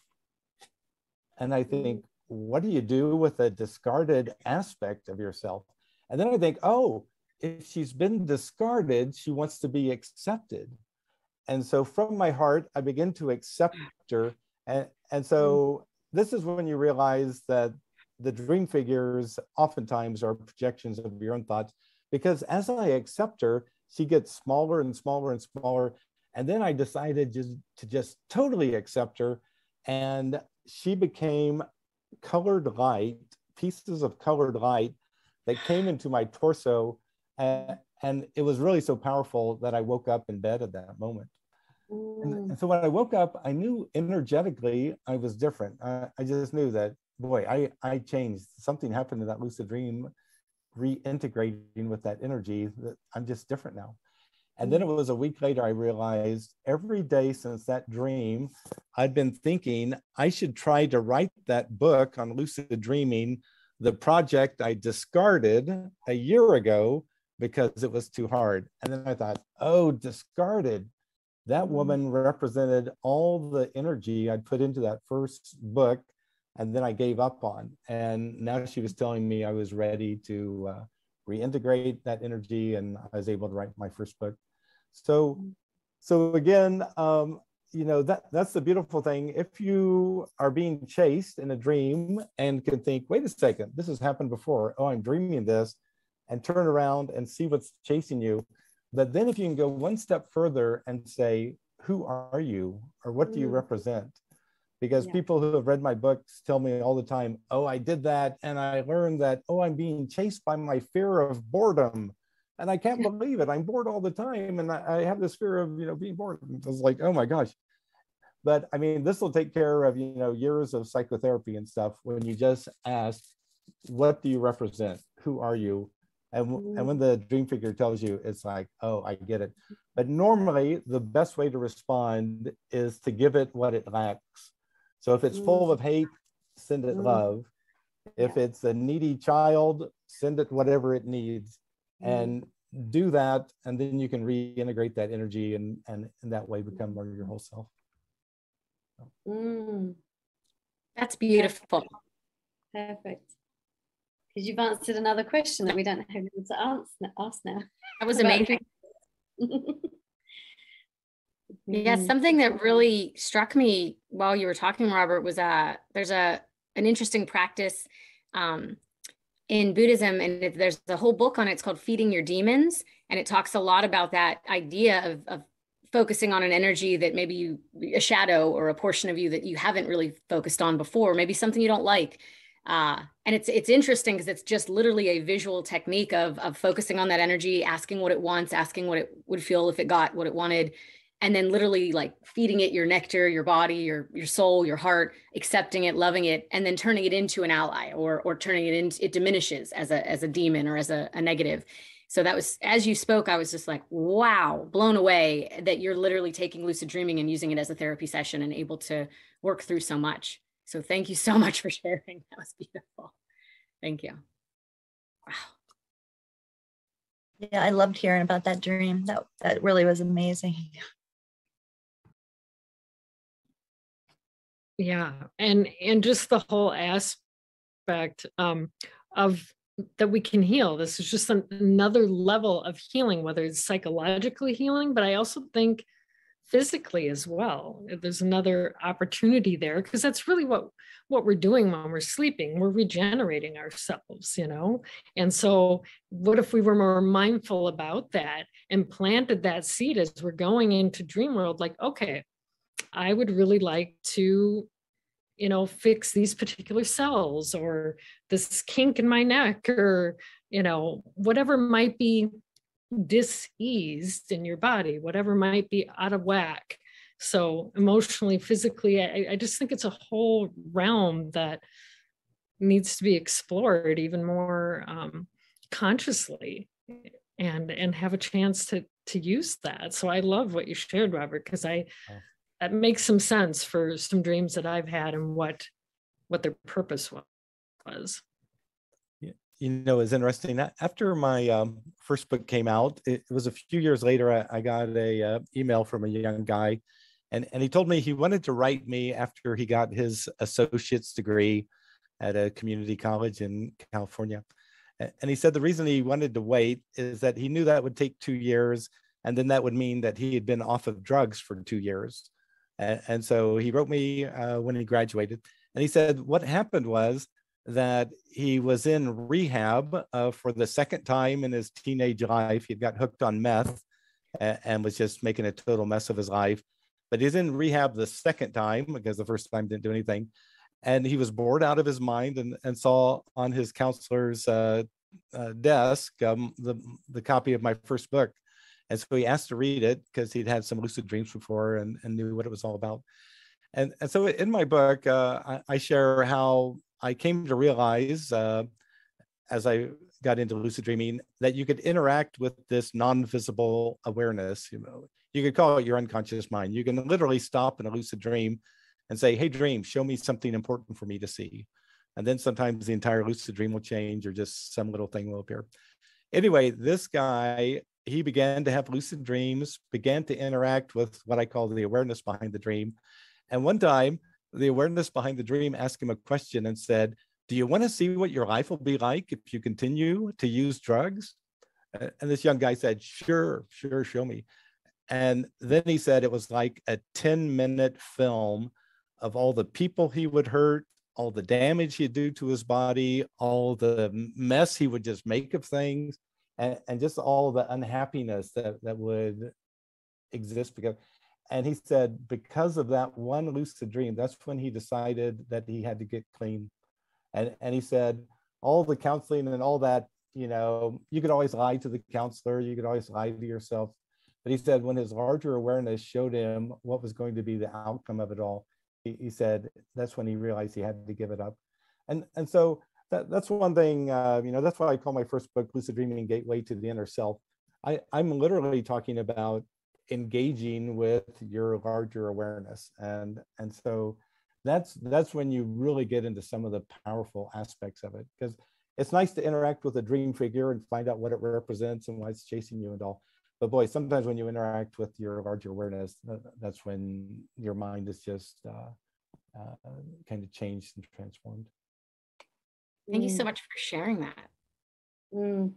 S5: And I think, what do you do with a discarded aspect of yourself? And then I think, oh, if she's been discarded, she wants to be accepted. And so from my heart, I begin to accept her. And, and so mm-hmm. this is when you realize that the dream figures oftentimes are projections of your own thoughts, because as I accept her, she gets smaller and smaller and smaller. And then I decided just to just totally accept her. And she became colored light, pieces of colored light that came into my torso. And, and it was really so powerful that I woke up in bed at that moment. And, mm. and, so when I woke up, I knew energetically I was different. I, I just knew that boy, I, I changed. Something happened in that lucid dream, reintegrating with that energy that I'm just different now. And then it was a week later, I realized every day since that dream, I'd been thinking I should try to write that book on lucid dreaming, the project I discarded a year ago because it was too hard. And then I thought, oh, discarded. That woman represented all the energy I'd put into that first book and then I gave up on. And now she was telling me I was ready to uh, reintegrate that energy, and I was able to write my first book. So, so again, um, you know that that's the beautiful thing. If you are being chased in a dream and can think, wait a second, this has happened before. Oh, I'm dreaming this, and turn around and see what's chasing you. But then if you can go one step further and say, who are you, or what do you mm. represent? because yeah. people who have read my books tell me all the time, oh, I did that. And I learned that, oh, I'm being chased by my fear of boredom. And I can't believe it. I'm bored all the time. And I, I have this fear of, you know, being bored. It's like, oh my gosh. But I mean, this will take care of, you know, years of psychotherapy and stuff when you just ask, what do you represent? Who are you? And, mm-hmm. and when the dream figure tells you, it's like, oh, I get it. But normally, the best way to respond is to give it what it lacks so if it's full of hate, send it mm. love. If yeah. it's a needy child, send it whatever it needs mm. And do that. And then you can reintegrate that energy and, and in that way become more your whole self.
S1: Mm. That's beautiful.
S2: Perfect. Because you've answered another question that we don't have to answer, ask now.
S1: That was amazing. Yeah, mm-hmm. something that really struck me while you were talking, Robert, was uh there's a an interesting practice um, in Buddhism, and there's a whole book on it. It's called Feeding Your Demons, and it talks a lot about that idea of, of focusing on an energy that maybe you a shadow or a portion of you that you haven't really focused on before, maybe something you don't like. Uh, and it's it's interesting because it's just literally a visual technique of of focusing on that energy, asking what it wants, asking what it would feel if it got what it wanted, and then literally like feeding it your nectar your body your your soul your heart accepting it loving it and then turning it into an ally or or turning it into it diminishes as a as a demon or as a, a negative. So that was as you spoke i was just like wow blown away that you're literally taking lucid dreaming and using it as a therapy session and able to work through so much. So thank you so much for sharing. That was beautiful. Thank you. Wow.
S3: Yeah i loved hearing about that dream. That that really was amazing
S4: yeah and and just the whole aspect um of that we can heal. This is just an, another level of healing whether it's psychologically healing but i also think physically as well. There's another opportunity there because that's really what what we're doing when we're sleeping. We're regenerating ourselves you know? And so what if we were more mindful about that and planted that seed as we're going into dream world like okay I would really like to, you know, fix these particular cells or this kink in my neck or, you know, whatever might be diseased in your body, whatever might be out of whack. So emotionally, physically, I, I just think it's a whole realm that needs to be explored even more um, consciously and and have a chance to to use that so i love what you shared robert because i that makes some sense for some dreams that I've had and what what their purpose was.
S5: You know, it's interesting. After my um, first book came out, it was a few years later. I, I got a uh, email from a young guy, and and he told me he wanted to write me after he got his associate's degree at a community college in California. And he said the reason he wanted to wait is that he knew that would take two years, and then that would mean that he had been off of drugs for two years. And, and so he wrote me uh, when he graduated, and he said what happened was that he was in rehab uh, for the second time in his teenage life. He got hooked on meth and, and was just making a total mess of his life. But he's in rehab the second time because the first time didn't do anything. And he was bored out of his mind and, and saw on his counselor's uh, uh, desk um, the, the copy of my first book. And so he asked to read it because he'd had some lucid dreams before and, and knew what it was all about. And, and so in my book, uh, I, I, share how I came to realize uh, as I got into lucid dreaming that you could interact with this non-visible awareness. You know, you could call it your unconscious mind. You can literally stop in a lucid dream and say, "Hey, dream, show me something important for me to see." And then sometimes the entire lucid dream will change, or just some little thing will appear. Anyway, this guy he began to have lucid dreams, began to interact with what I call the awareness behind the dream. And one time, the awareness behind the dream asked him a question and said, Do you want to see what your life will be like if you continue to use drugs? And this young guy said, Sure, sure, show me. And then he said it was like a 10 minute film of all the people he would hurt, all the damage he'd do to his body, all the mess he would just make of things, and, and just all the unhappiness that, that would exist because and he said because of that one lucid dream that's when he decided that he had to get clean. And and he said all the counseling and all that you know you could always lie to the counselor you could always lie to yourself. But he said when his larger awareness showed him what was going to be the outcome of it all he, he said that's when he realized he had to give it up. And and so that, that's one thing uh, you know that's why i call my first book lucid dreaming gateway to the inner self. I, i'm literally talking about engaging with your larger awareness. And and so that's that's when you really get into some of the powerful aspects of it. Because it's nice to interact with a dream figure and find out what it represents and why it's chasing you and all. But boy sometimes when you interact with your larger awareness that's when your mind is just uh, uh, kind of changed and transformed
S1: thank mm. you so mm. much for sharing that mm.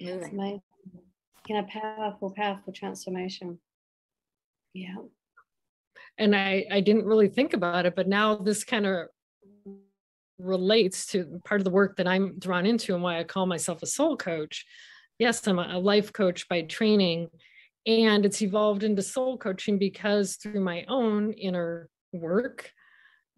S2: Moving in a powerful, powerful transformation. Yeah.
S4: And I, I didn't really think about it, but now this kind of relates to part of the work that I'm drawn into and why I call myself a soul coach. Yes, I'm a life coach by training, and it's evolved into soul coaching because through my own inner work,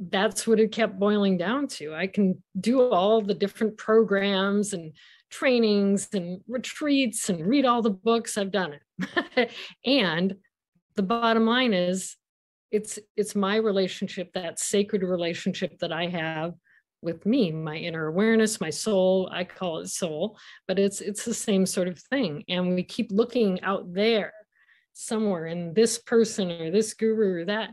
S4: that's what it kept boiling down to. I can do all the different programs and trainings and retreats and read all the books i've done it. And the bottom line is it's it's my relationship that sacred relationship that i have with me my inner awareness my soul i call it soul but it's it's the same sort of thing. And we keep looking out there somewhere in this person or this guru or that.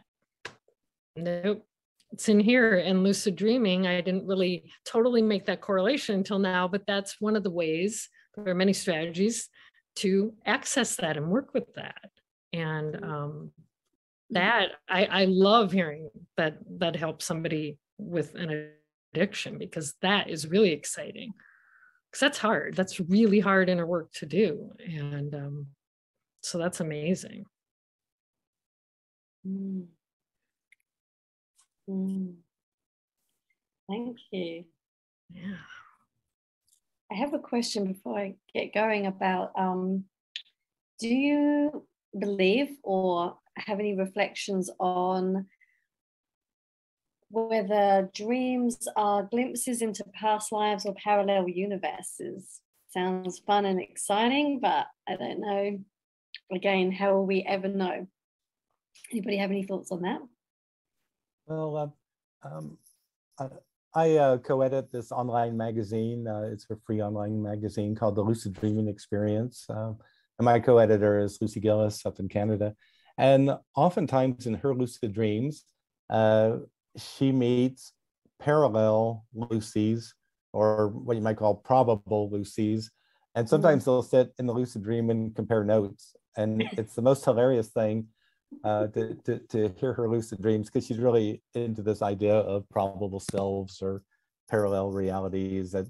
S4: Nope it's in here and lucid dreaming i didn't really totally make that correlation until now but that's one of the ways there are many strategies to access that and work with that. And um, mm-hmm. that I, I love hearing that that helps somebody with an addiction because that is really exciting. Because that's hard. That's really hard inner work to do. And um, so that's amazing.
S2: Mm. Mm. Thank you.
S4: Yeah.
S2: I have a question before I get going about um, do you believe or have any reflections on whether dreams are glimpses into past lives or parallel universes? Sounds fun and exciting, but I don't know. Again, how will we ever know? Anybody have any thoughts on that?
S5: Well, uh, um, I, I uh, co-edit this online magazine. Uh, it's a free online magazine called The Lucid Dreaming Experience. Uh, and my co-editor is Lucy Gillis up in Canada. And oftentimes in her lucid dreams, uh, she meets parallel Lucy's or what you might call probable Lucy's. And mm-hmm. sometimes they'll sit in the lucid dream and compare notes. And it's the most hilarious thing uh, to, to, to hear her lucid dreams because she's really into this idea of probable selves or parallel realities that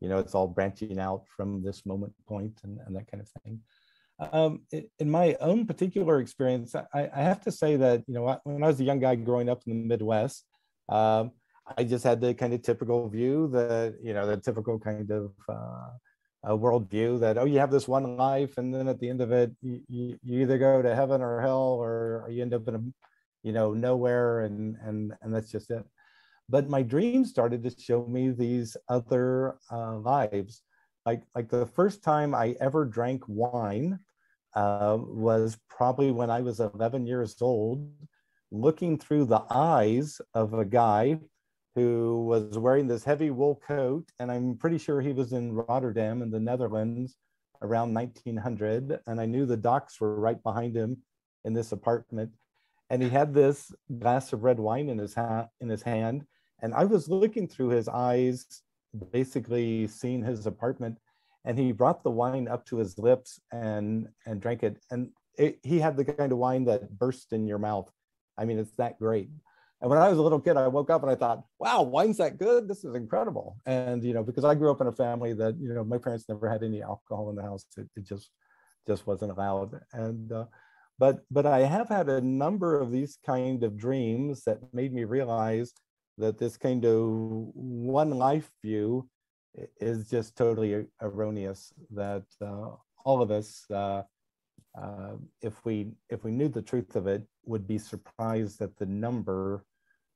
S5: you know it's all branching out from this moment point and, and that kind of thing. Um, in my own particular experience I, I, have to say that you know when i was a young guy growing up in the midwest um, i just had the kind of typical view that you know the typical kind of uh, a worldview that oh you have this one life and then at the end of it you, you, either go to heaven or hell or, you end up in a you know nowhere and and and that's just it. But my dreams started to show me these other uh, lives. Like like the first time i ever drank wine uh, was probably when i was 11 years old looking through the eyes of a guy who was wearing this heavy wool coat. And I'm pretty sure he was in Rotterdam in the Netherlands around 1900. And I knew the docks were right behind him in this apartment. And he had this glass of red wine in his, ha- in his hand. And I was looking through his eyes, basically seeing his apartment. And he brought the wine up to his lips and, and drank it. And it, he had the kind of wine that bursts in your mouth. I mean, it's that great. And when I was a little kid, I woke up and I thought, wow, wine's that good? This is incredible. And, you know, because I grew up in a family that, you know, my parents never had any alcohol in the house. It, it just, just wasn't allowed. And, uh, but, but I have had a number of these kind of dreams that made me realize that this kind of one life view is just totally erroneous, that uh, all of us, uh, uh, if we if we knew the truth of it, would be surprised at the number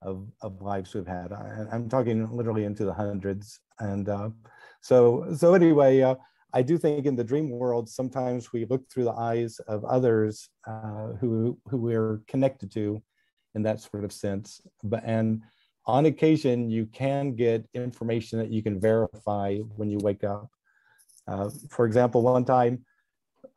S5: of, of lives we've had. I, am talking literally into the hundreds. And uh, so so anyway, uh, I do think in the dream world, sometimes we look through the eyes of others uh, who who we're connected to, in that sort of sense. But and on occasion, you can get information that you can verify when you wake up. Uh, for example, one time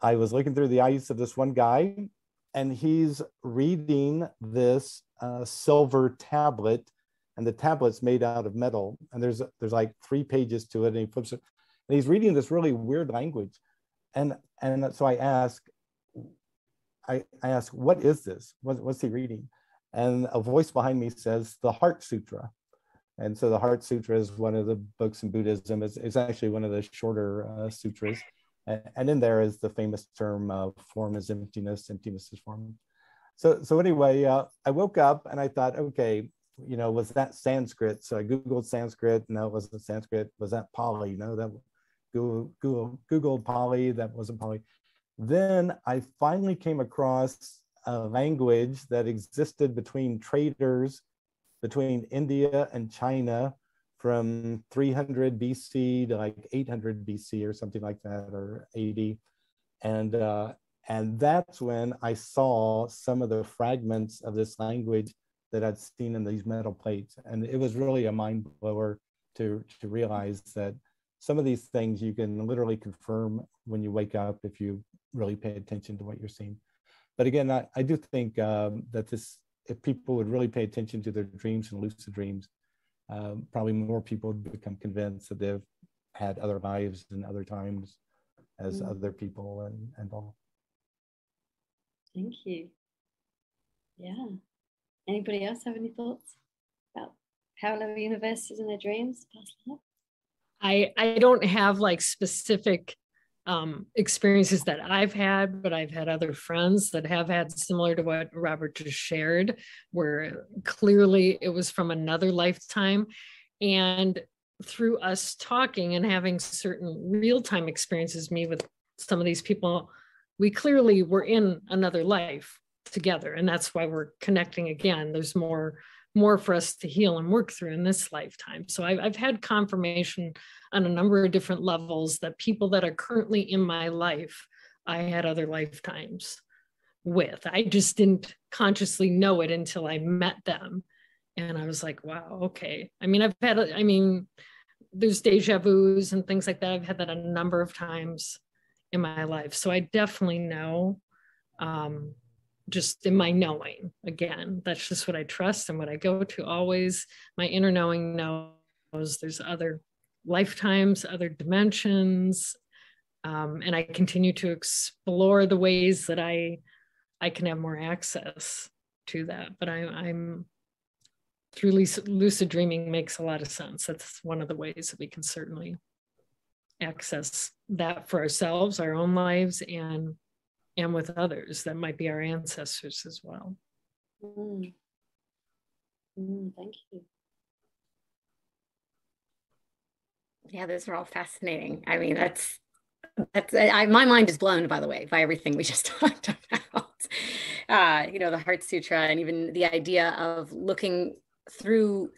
S5: I was looking through the eyes of this one guy, and he's reading this uh, silver tablet, and the tablet's made out of metal. And there's there's like three pages to it, and he flips it, and he's reading this really weird language. And and so I ask, I, I ask, what is this? What, what's he reading? And a voice behind me says, the Heart Sutra. And so the Heart Sutra is one of the books in Buddhism. It's, it's actually one of the shorter uh, sutras. And in there is the famous term uh, form is emptiness, emptiness is form. So, so anyway, uh, I woke up and I thought, okay, you know, was that Sanskrit? So I Googled Sanskrit. No, it wasn't Sanskrit. Was that Pali? No, that Google, Google, Googled Pali. That wasn't Pali. Then I finally came across a language that existed between traders between India and China from 300 BC to like 800 BC or something like that, or 80. And, uh, and that's when I saw some of the fragments of this language that I'd seen in these metal plates. And it was really a mind blower to, to realize that some of these things you can literally confirm when you wake up if you really pay attention to what you're seeing. But again, I, I do think um, that this, if people would really pay attention to their dreams and lucid dreams, um, probably more people would become convinced that they've had other lives and other times as mm. other people and, and all.
S2: Thank you. Yeah. Anybody else have any thoughts about parallel universes and their dreams?
S4: I I don't have like specific um, experiences that I've had, but I've had other friends that have had similar to what Robert just shared, where clearly it was from another lifetime. And through us talking and having certain real time experiences, me with some of these people, we clearly were in another life together. And that's why we're connecting again. There's more more for us to heal and work through in this lifetime. So I've, I've had confirmation on a number of different levels that people that are currently in my life, I had other lifetimes with. I just didn't consciously know it until I met them. And I was like, wow, okay. I mean, I've had, I mean, there's deja vu's and things like that. I've had that a number of times in my life. So I definitely know um, just in my knowing again that's just what i trust and what i go to always. My inner knowing knows there's other lifetimes other dimensions um, and i continue to explore the ways that i i can have more access to that. But I, i'm through lucid dreaming makes a lot of sense. That's one of the ways that we can certainly access that for ourselves our own lives and and with others that might be our ancestors as well.
S2: Mm. Mm, thank you.
S1: Yeah, those are all fascinating. I mean, that's that's I, my mind is blown by the way by everything we just talked about. Uh, you know, the Heart Sutra and even the idea of looking through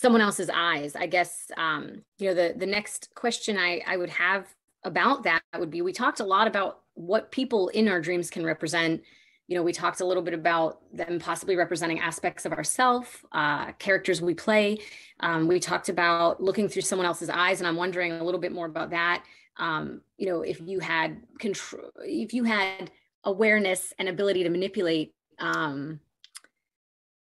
S1: someone else's eyes. I guess um, you know the the next question I I would have about that would be we talked a lot about what people in our dreams can represent you know, we talked a little bit about them possibly representing aspects of ourself, uh, characters we play. Um, we talked about looking through someone else's eyes, and I'm wondering a little bit more about that. Um, you know, if you had control, if you had awareness and ability to manipulate um,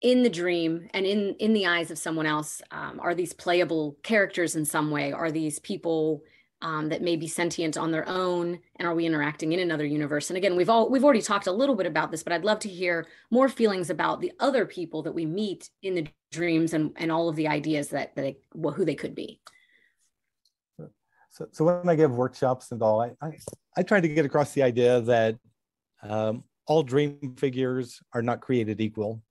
S1: in the dream and in in the eyes of someone else, um, are these playable characters in some way? Are these people? um, that may be sentient on their own and are we interacting in another universe and again we've all we've already talked a little bit about this but i'd love to hear more feelings about the other people that we meet in the dreams and and all of the ideas that, that they, well, who they could be
S5: so, so when i give workshops and all i i, I try to get across the idea that um, all dream figures are not created equal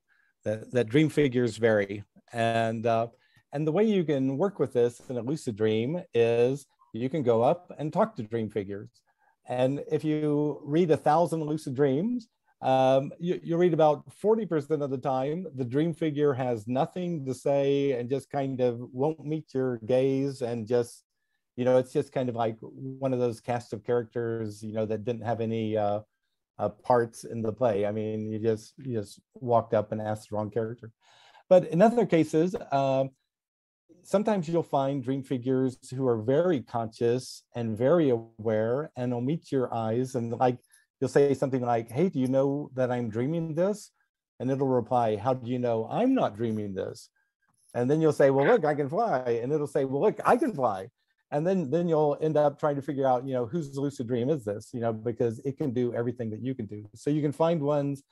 S5: that, that dream figures vary and uh, and the way you can work with this in a lucid dream is you can go up and talk to dream figures. And if you read a thousand lucid dreams, um, you, you read about 40% of the time, the dream figure has nothing to say and just kind of won't meet your gaze and just, you know, it's just kind of like one of those cast of characters, you know, that didn't have any uh, uh, parts in the play. I mean, you just you just walked up and asked the wrong character. But in other cases, uh, sometimes you'll find dream figures who are very conscious and very aware and will meet your eyes and like you'll say something like hey do you know that i'm dreaming this and it'll reply how do you know i'm not dreaming this and then you'll say well look i can fly and it'll say well look i can fly and then then you'll end up trying to figure out you know whose lucid dream is this you know because it can do everything that you can do so you can find ones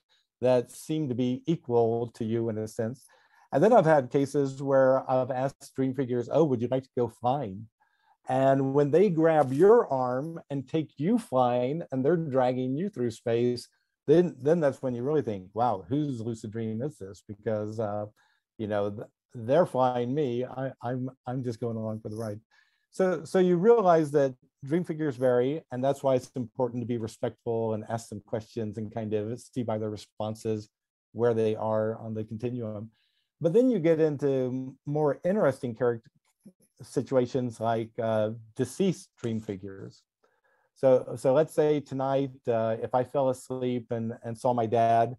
S5: that seem to be equal to you in a sense and then I've had cases where I've asked dream figures, oh, would you like to go flying? And when they grab your arm and take you flying and they're dragging you through space, then then that's when you really think, wow, whose lucid dream is this? Because uh, you know they're flying me. I, I'm I'm just going along for the ride. So so you realize that dream figures vary, and that's why it's important to be respectful and ask them questions and kind of see by their responses where they are on the continuum. But then you get into more interesting character situations like uh, deceased dream figures. So, so let's say tonight, uh, if I fell asleep and, and saw my dad,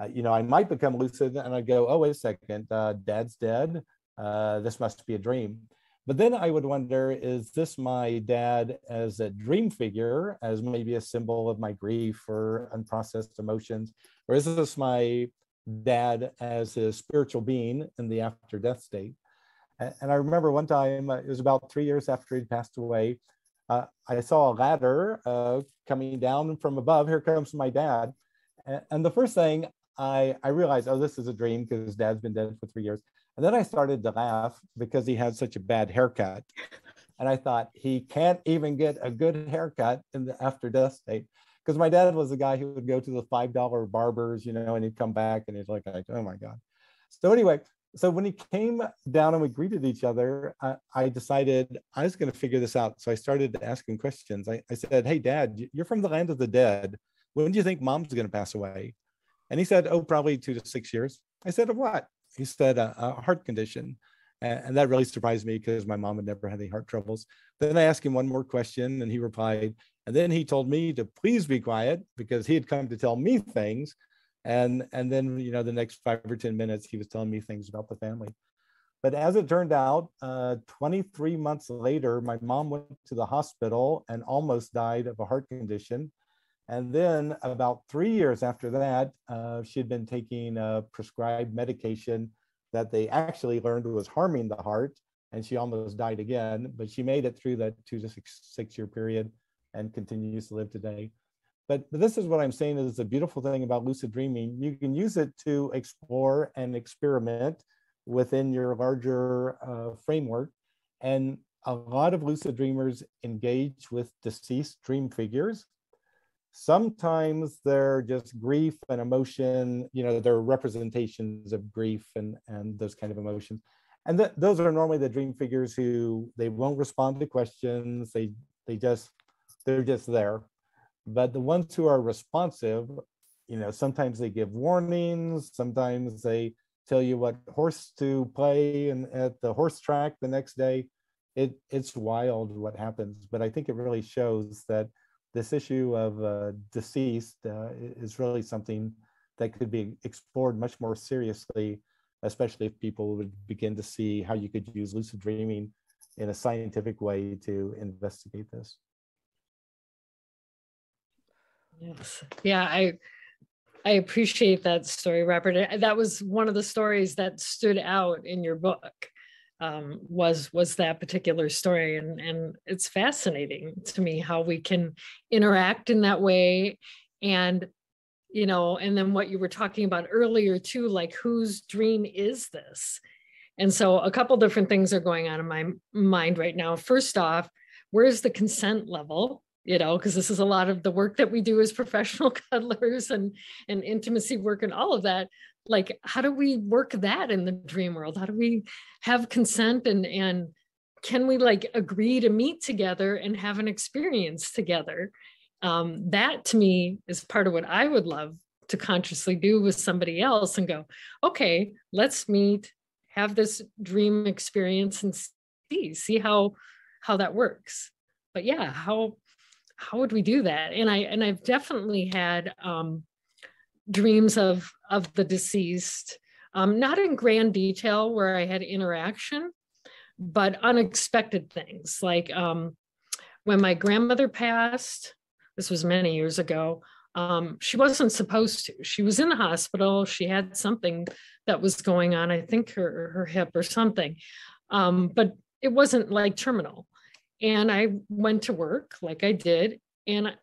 S5: uh, you know, I might become lucid and I go, oh, wait a second, uh, dad's dead. Uh, this must be a dream. But then I would wonder, is this my dad as a dream figure, as maybe a symbol of my grief or unprocessed emotions? Or is this my dad as a spiritual being in the after death state. And I remember one time, uh, it was about three years after he'd passed away, uh, I saw a ladder uh, coming down from above. Here comes my dad. And the first thing I, I realized, oh, this is a dream because dad's been dead for three years. And then I started to laugh because he had such a bad haircut. And I thought, he can't even get a good haircut in the after death state because my dad was the guy who would go to the five dollar barbers, you know, and he'd come back and he's like, oh my god. So anyway, so when he came down and we greeted each other, I, I decided I was going to figure this out. So I started asking questions. I, I said, "Hey, Dad, you're from the land of the dead. When do you think Mom's going to pass away?" And he said, "Oh, probably two to six years." I said, "Of what?" He said, "A, a heart condition." And that really surprised me because my mom had never had any heart troubles. Then I asked him one more question, and he replied, and then he told me to please be quiet because he had come to tell me things. And, and then, you know, the next five or 10 minutes, he was telling me things about the family. But as it turned out, uh, 23 months later, my mom went to the hospital and almost died of a heart condition. And then about three years after that, uh, she had been taking a prescribed medication that they actually learned was harming the heart. And she almost died again, but she made it through that two to six, six year period and continues to live today. But, but this is what I'm saying is a beautiful thing about lucid dreaming. You can use it to explore and experiment within your larger uh, framework. And a lot of lucid dreamers engage with deceased dream figures. Sometimes they're just grief and emotion, you know, they're representations of grief and, and those kind of emotions. And th- those are normally the dream figures who they won't respond to questions. They, they just they're just there. But the ones who are responsive, you know, sometimes they give warnings, sometimes they tell you what horse to play and at the horse track the next day. It it's wild what happens, but I think it really shows that this issue of uh, deceased uh, is really something that could be explored much more seriously, especially if people would begin to see how you could use lucid dreaming in a scientific way to investigate this.
S4: Yes. Yeah, I I appreciate that story, Robert. That was one of the stories that stood out in your book. Um, was was that particular story, and and it's fascinating to me how we can interact in that way, and you know, and then what you were talking about earlier too, like whose dream is this? And so a couple different things are going on in my mind right now. First off, where's the consent level? You know, because this is a lot of the work that we do as professional cuddlers and and intimacy work and all of that. Like, how do we work that in the dream world? How do we have consent and and can we like agree to meet together and have an experience together? Um, that to me is part of what I would love to consciously do with somebody else and go, okay, let's meet, have this dream experience and see see how how that works but yeah how how would we do that and i and i've definitely had um dreams of of the deceased um not in grand detail where i had interaction but unexpected things like um when my grandmother passed this was many years ago um, she wasn't supposed to. She was in the hospital. She had something that was going on, I think her, her hip or something, um, but it wasn't like terminal. And I went to work like I did. And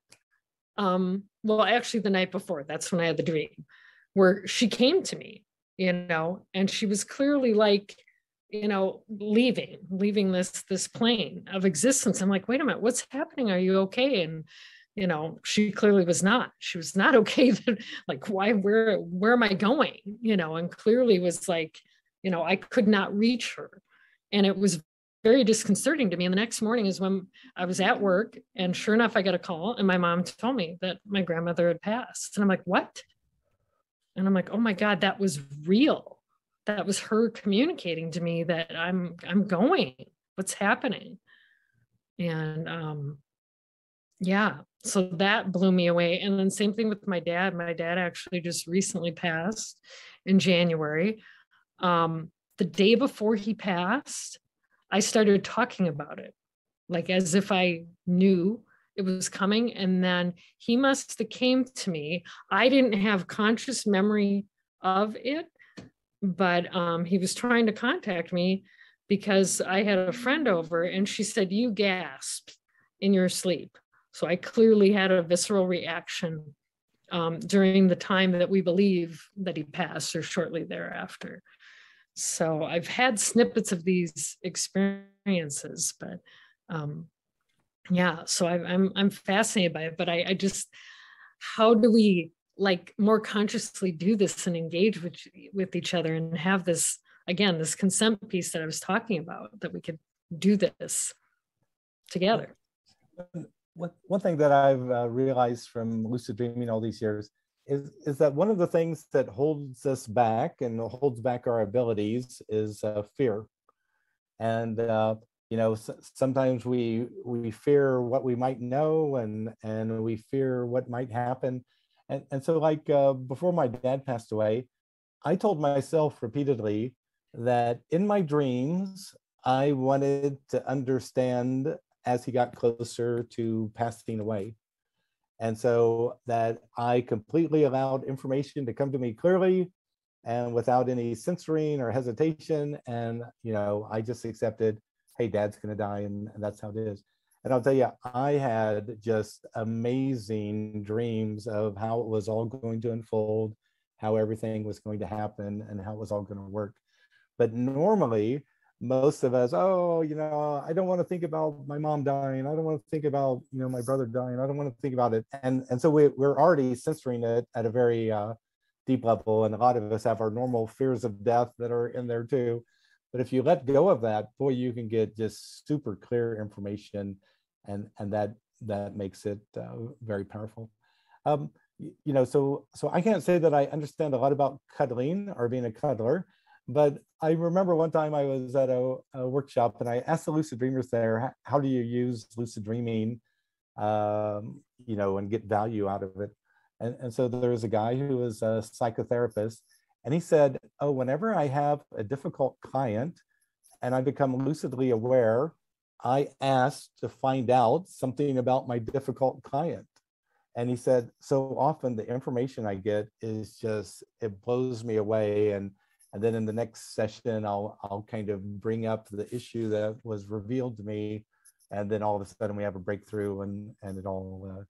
S4: um, well, actually, the night before, that's when I had the dream where she came to me, you know, and she was clearly like, you know leaving leaving this this plane of existence. I'm like wait a minute what's happening? Are you okay? And you know she clearly was not. She was not okay like why where where am i going? You know and clearly was like you know i could not reach her. And it was very disconcerting to me. And the next morning is when i was at work and sure enough i got a call and my mom told me that my grandmother had passed. And i'm like what? And i'm like oh my god that was real. That was her communicating to me that i'm i'm going. What's happening? And um yeah so that blew me away. And then same thing with my dad. My dad actually just recently passed in january. Um, the day before he passed i started talking about it like as if i knew it was coming and then he must have came to me i didn't have conscious memory of it but um, he was trying to contact me because i had a friend over and she said you gasped in your sleep so I clearly had a visceral reaction um, during the time that we believe that he passed or shortly thereafter. So I've had snippets of these experiences, but um, yeah, so I, am I'm, I'm fascinated by it. But I, I just, how do we like more consciously do this and engage with with each other and have this again this consent piece that I was talking about that we could do this together
S5: one, one thing that I've uh, realized from lucid dreaming all these years is, is that one of the things that holds us back and holds back our abilities is uh, fear. And, uh, you know, sometimes we, we fear what we might know and, and we fear what might happen. And, and so like uh, before my dad passed away, I told myself repeatedly that in my dreams, I wanted to understand as he got closer to passing away. And so that I completely allowed information to come to me clearly and without any censoring or hesitation. And, you know, I just accepted, hey, dad's going to die. And, that's how it is. And I'll tell you, I had just amazing dreams of how it was all going to unfold, how everything was going to happen, and how it was all going to work. But normally, most of us, oh, you know, I don't want to think about my mom dying. I don't want to think about, you know, my brother dying. I don't want to think about it. And and so we, we're already censoring it at a very uh, deep level. And a lot of us have our normal fears of death that are in there too. But if you let go of that, boy, you can get just super clear information, and and that that makes it uh, very powerful. Um, you know, so so I can't say that I understand a lot about cuddling or being a cuddler. But I remember one time I was at a, a workshop and I asked the lucid dreamers there, how do you use lucid dreaming, um, you know, and get value out of it? And, and so there was a guy who was a psychotherapist, and he said, Oh, whenever I have a difficult client and I become lucidly aware, I ask to find out something about my difficult client. And he said, so often the information I get is just, it blows me away. And, and then in the next session, I'll, I'll kind of bring up the issue that was revealed to me. And then all of a sudden we have a breakthrough and, and it all uh,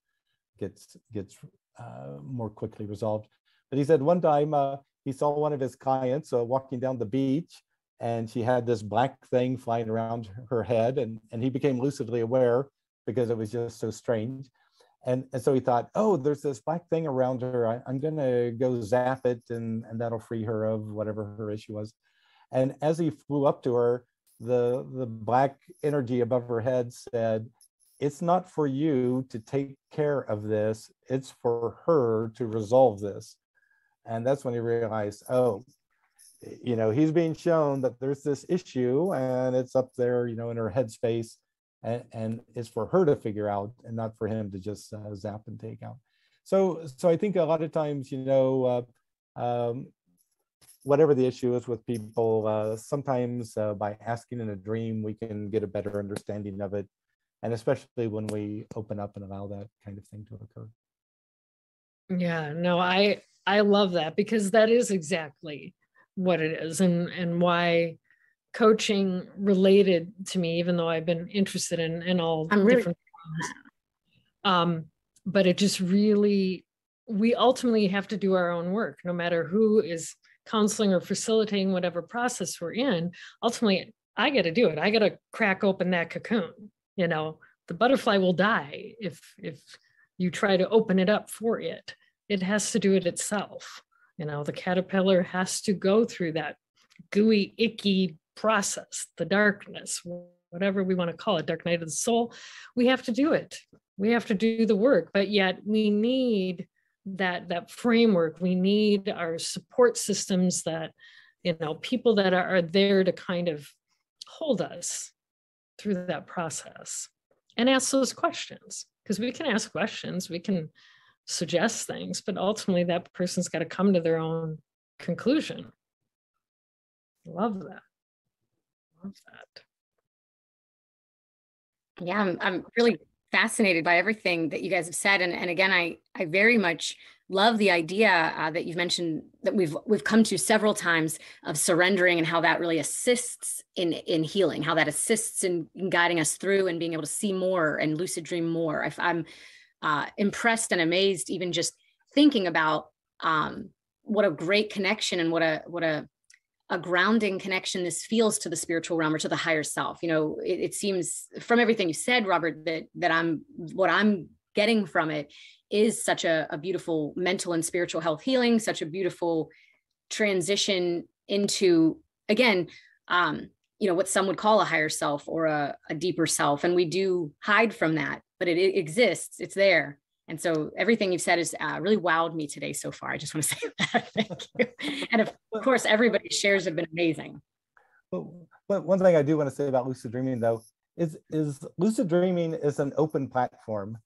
S5: gets, gets uh, more quickly resolved. But he said one time uh, he saw one of his clients uh, walking down the beach and she had this black thing flying around her head and, and he became lucidly aware because it was just so strange and, and so he thought, oh, there's this black thing around her. I, am going to go zap it and, and that'll free her of whatever her issue was. And as he flew up to her, the, the black energy above her head said, it's not for you to take care of this. It's for her to resolve this. And that's when he realized, oh, you know, he's being shown that there's this issue and it's up there, you know, in her headspace and, and it's for her to figure out and not for him to just uh, zap and take out. So, so I think a lot of times, you know, uh, um, whatever the issue is with people, uh, sometimes uh, by asking in a dream, we can get a better understanding of it. And especially when we open up and allow that kind of thing to occur.
S4: Yeah, no, I I love that because that is exactly what it is and and why coaching related to me, even though I've been interested in, in all I'm different things. Um, but it just really, we ultimately have to do our own work, no matter who is counseling or facilitating whatever process we're in. Ultimately, I got to do it. I got to crack open that cocoon. You know, the butterfly will die if if you try to open it up for it. It has to do it itself. You know, the caterpillar has to go through that gooey, icky process, the darkness, whatever we want to call it, dark night of the soul, we have to do it. We have to do the work, but yet we need that that framework. We need our support systems that, you know, people that are, are there to kind of hold us through that process and ask those questions because we can ask questions, we can suggest things, but ultimately that person's got to come to their own conclusion. Love that love that.
S1: Yeah, I'm, I'm really fascinated by everything that you guys have said. And, and again, I, I very much love the idea uh, that you've mentioned that we've we've come to several times of surrendering and how that really assists in in healing, how that assists in, in guiding us through and being able to see more and lucid dream more. I'm uh, impressed and amazed, even just thinking about um, what a great connection and what a what a a grounding connection this feels to the spiritual realm or to the higher self. You know it, it, seems from everything you said robert that that i'm what i'm getting from it is such a, a beautiful mental and spiritual health healing such a beautiful transition into again um you know what some would call a higher self or a, a deeper self. And we do hide from that but it, it exists. It's there and so everything you've said has uh, really wowed me today so far. I just want to say that. Thank you. And of course, everybody's shares have been amazing.
S5: But, but one thing I do want to say about lucid dreaming, though, is, is lucid dreaming is an open platform.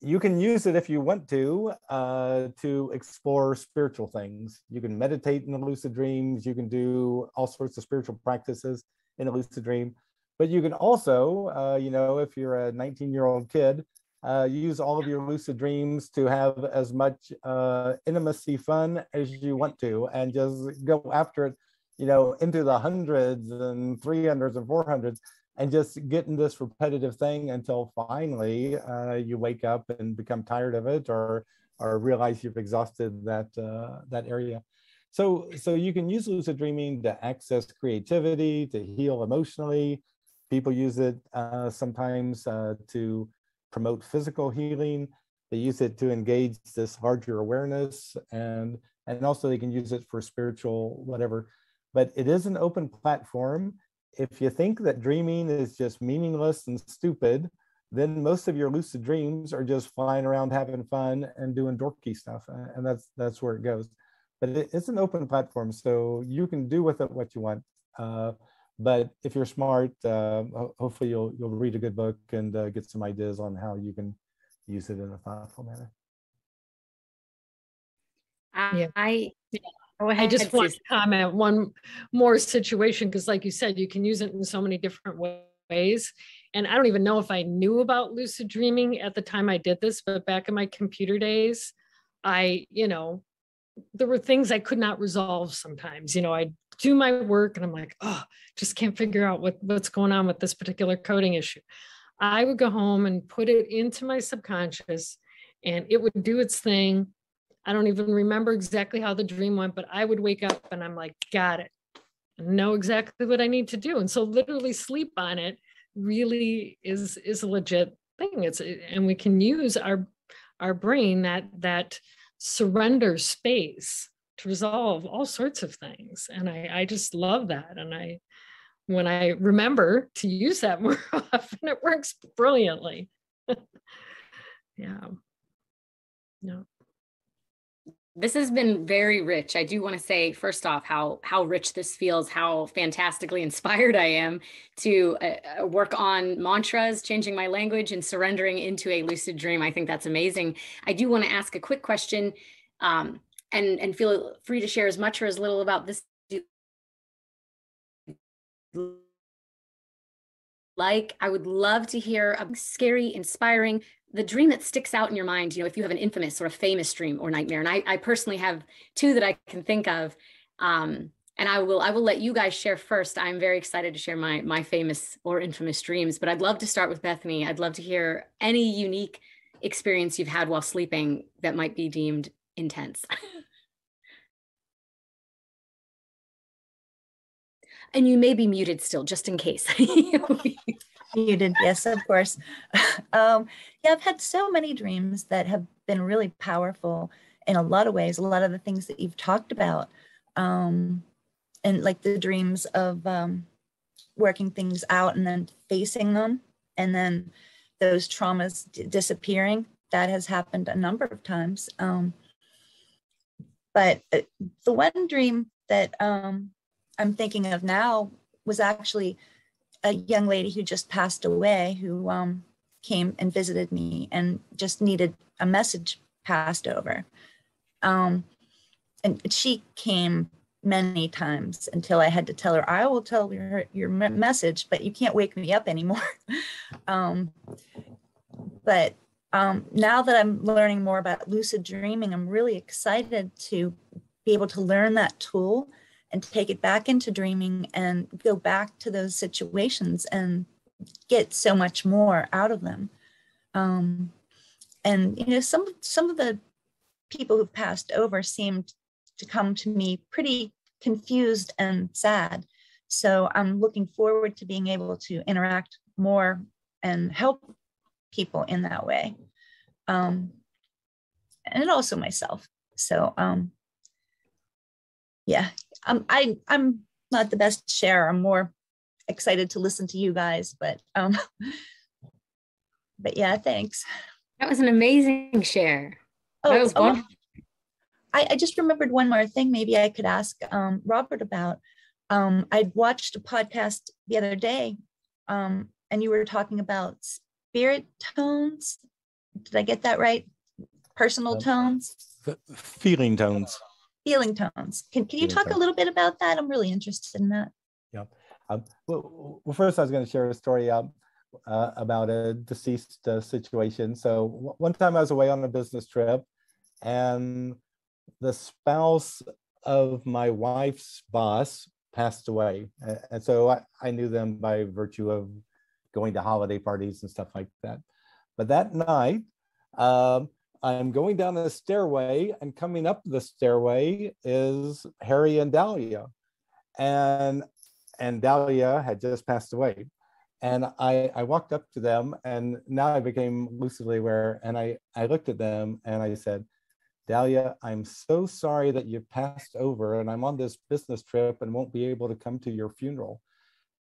S5: You can use it if you want to, uh, to explore spiritual things. You can meditate in the lucid dreams. You can do all sorts of spiritual practices in a lucid dream. But you can also, uh, you know, if you're a 19 year old kid, uh, use all of your lucid dreams to have as much uh, intimacy fun as you want to and just go after it, you know, into the hundreds and 300s and 400s and just get in this repetitive thing until finally uh, you wake up and become tired of it or or realize you've exhausted that uh, that area. So, so you can use lucid dreaming to access creativity, to heal emotionally. People use it uh, sometimes uh, to promote physical healing. They use it to engage this larger awareness and and also they can use it for spiritual whatever. But it is an open platform. If you think that dreaming is just meaningless and stupid, then most of your lucid dreams are just flying around having fun and doing dorky stuff. And that's that's where it goes. But it, it's an open platform, so you can do with it what you want. Uh, but if you're smart, uh, hopefully you'll you'll read a good book and uh, get some ideas on how you can use it in a thoughtful manner.
S1: Yeah. I
S4: I just want to comment one more situation because, like you said, you can use it in so many different ways. And I don't even know if I knew about lucid dreaming at the time I did this, but back in my computer days, I, you know, there were things I could not resolve sometimes. You know, I do my work and I'm like, oh, just can't figure out what, what's going on with this particular coding issue. I would go home and put it into my subconscious and it would do its thing. I don't even remember exactly how the dream went, but I would wake up and I'm like, got it. I know exactly what I need to do. And so literally sleep on it really is is a legit thing. It's and we can use our our brain that that surrender space resolve all sorts of things. And I, I just love that. And I when I remember to use that more often, it works brilliantly. yeah.
S1: No this has been very rich. I do want to say first off how how rich this feels, how fantastically inspired I am to uh, uh, work on mantras, changing my language and surrendering into a lucid dream. I think that's amazing. I do want to ask a quick question um, and and feel free to share as much or as little about this like. I would love to hear a scary, inspiring, the dream that sticks out in your mind, you know, if you have an infamous or a famous dream or nightmare. And I, I personally have two that I can think of. Um, and I will I will let you guys share first. I'm very excited to share my my famous or infamous dreams, but I'd love to start with Bethany. I'd love to hear any unique experience you've had while sleeping that might be deemed intense. and you may be muted still just in case.
S3: muted. Yes, of course. Um, yeah, I've had so many dreams that have been really powerful in a lot of ways. A lot of the things that you've talked about, um, and like the dreams of um, working things out and then facing them, and then those traumas d- disappearing. That has happened a number of times. Um, but uh, the one dream that um, I'm thinking of now was actually a young lady who just passed away who um, came and visited me and just needed a message passed over. Um, and she came many times until I had to tell her, I will tell her your message, but you can't wake me up anymore. um, but um, now that I'm learning more about lucid dreaming, I'm really excited to be able to learn that tool and take it back into dreaming and go back to those situations and get so much more out of them. Um, and you know, some some of the people who've passed over seemed to come to me pretty confused and sad. So I'm looking forward to being able to interact more and help people in that way. Um, and also myself. So um, yeah, um, I I'm not the best share. I'm more excited to listen to you guys, but um, but yeah, thanks.
S1: That was an amazing share. Oh, that was
S3: oh, I, I just remembered one more thing. Maybe I could ask um, Robert about. Um, I'd watched a podcast the other day, um, and you were talking about spirit tones. Did I get that right? Personal tones.
S5: feeling tones
S3: feeling tones. Can, can you talk a little bit about that? I'm really interested in that.
S5: Yeah. Um, well, well, first, I was going to share a story um, uh, about a deceased uh, situation. So, one time I was away on a business trip, and the spouse of my wife's boss passed away. And so I, I knew them by virtue of going to holiday parties and stuff like that. But that night, um, I'm going down the stairway, and coming up the stairway is Harry and Dahlia, and and Dahlia had just passed away, and I I walked up to them, and now I became lucidly aware, and I I looked at them and I said, Dahlia, I'm so sorry that you've passed over, and I'm on this business trip and won't be able to come to your funeral.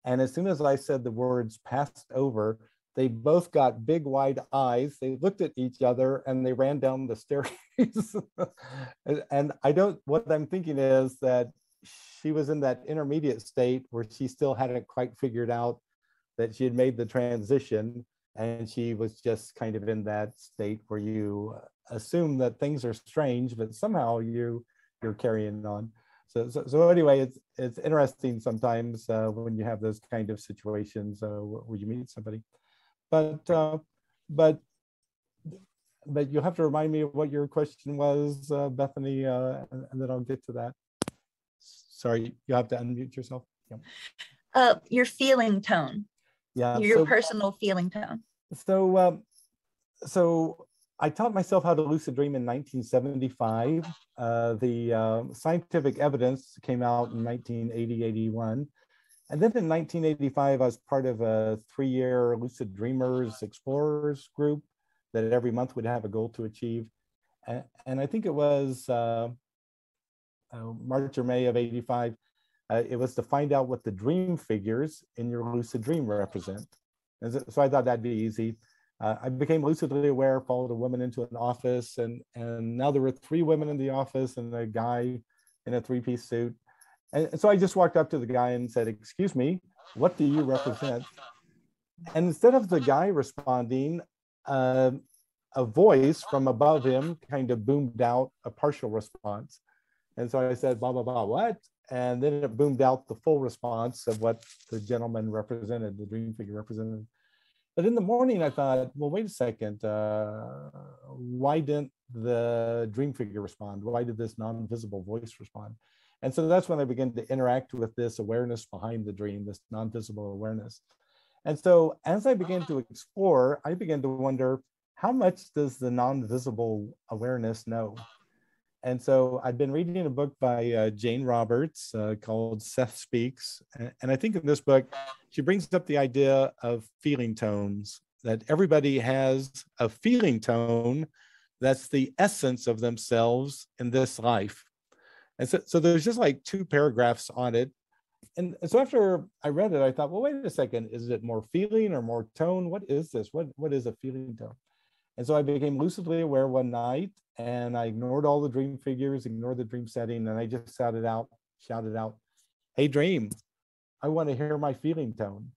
S5: And as soon as I said the words passed over, they both got big wide eyes. They looked at each other and they ran down the staircase and i don't what i'm thinking is that she was in that intermediate state where she still hadn't quite figured out that she had made the transition. And she was just kind of in that state where you assume that things are strange, but somehow you you're carrying on. So, so, so anyway, it's it's interesting sometimes uh, when you have those kind of situations uh, where you meet somebody, but uh, but but you'll have to remind me of what your question was, uh, Bethany, uh, and, and, then I'll get to that. Sorry, you have to unmute yourself. Yeah.
S3: Uh, your feeling tone.
S5: Yeah.
S3: Your so, personal feeling tone.
S5: So, um, so I taught myself how to lucid dream in 1975. Uh, the uh, scientific evidence came out in 1980, 81. And then in 1985, I was part of a three-year Lucid Dreamers Explorers group that every month would have a goal to achieve. And, and I think it was uh, uh March or May of 85, uh, it was to find out what the dream figures in your lucid dream represent. And so I thought that'd be easy uh, I became lucidly aware, followed a woman into an office, and, and now there were three women in the office and a guy in a three piece suit. And so I just walked up to the guy and said, Excuse me, what do you represent? And instead of the guy responding, uh, a voice from above him kind of boomed out a partial response. And so I said, blah, blah, blah, what? And then it boomed out the full response of what the gentleman represented, the dream figure represented. But in the morning, I thought, well, wait a second. Uh, why didn't the dream figure respond? Why did this non visible voice respond? And so that's when I began to interact with this awareness behind the dream, this non visible awareness. And so as I began to explore, I began to wonder how much does the non visible awareness know? And so I've been reading a book by uh, Jane Roberts uh, called Seth Speaks. And I think in this book, she brings up the idea of feeling tones, that everybody has a feeling tone that's the essence of themselves in this life. And so, so there's just like two paragraphs on it. And so after I read it, I thought, well, wait a second, is it more feeling or more tone? What is this? What, what is a feeling tone? And so I became lucidly aware one night and I ignored all the dream figures, ignored the dream setting, and I just shouted out, shouted out, Hey dream, I want to hear my feeling tone.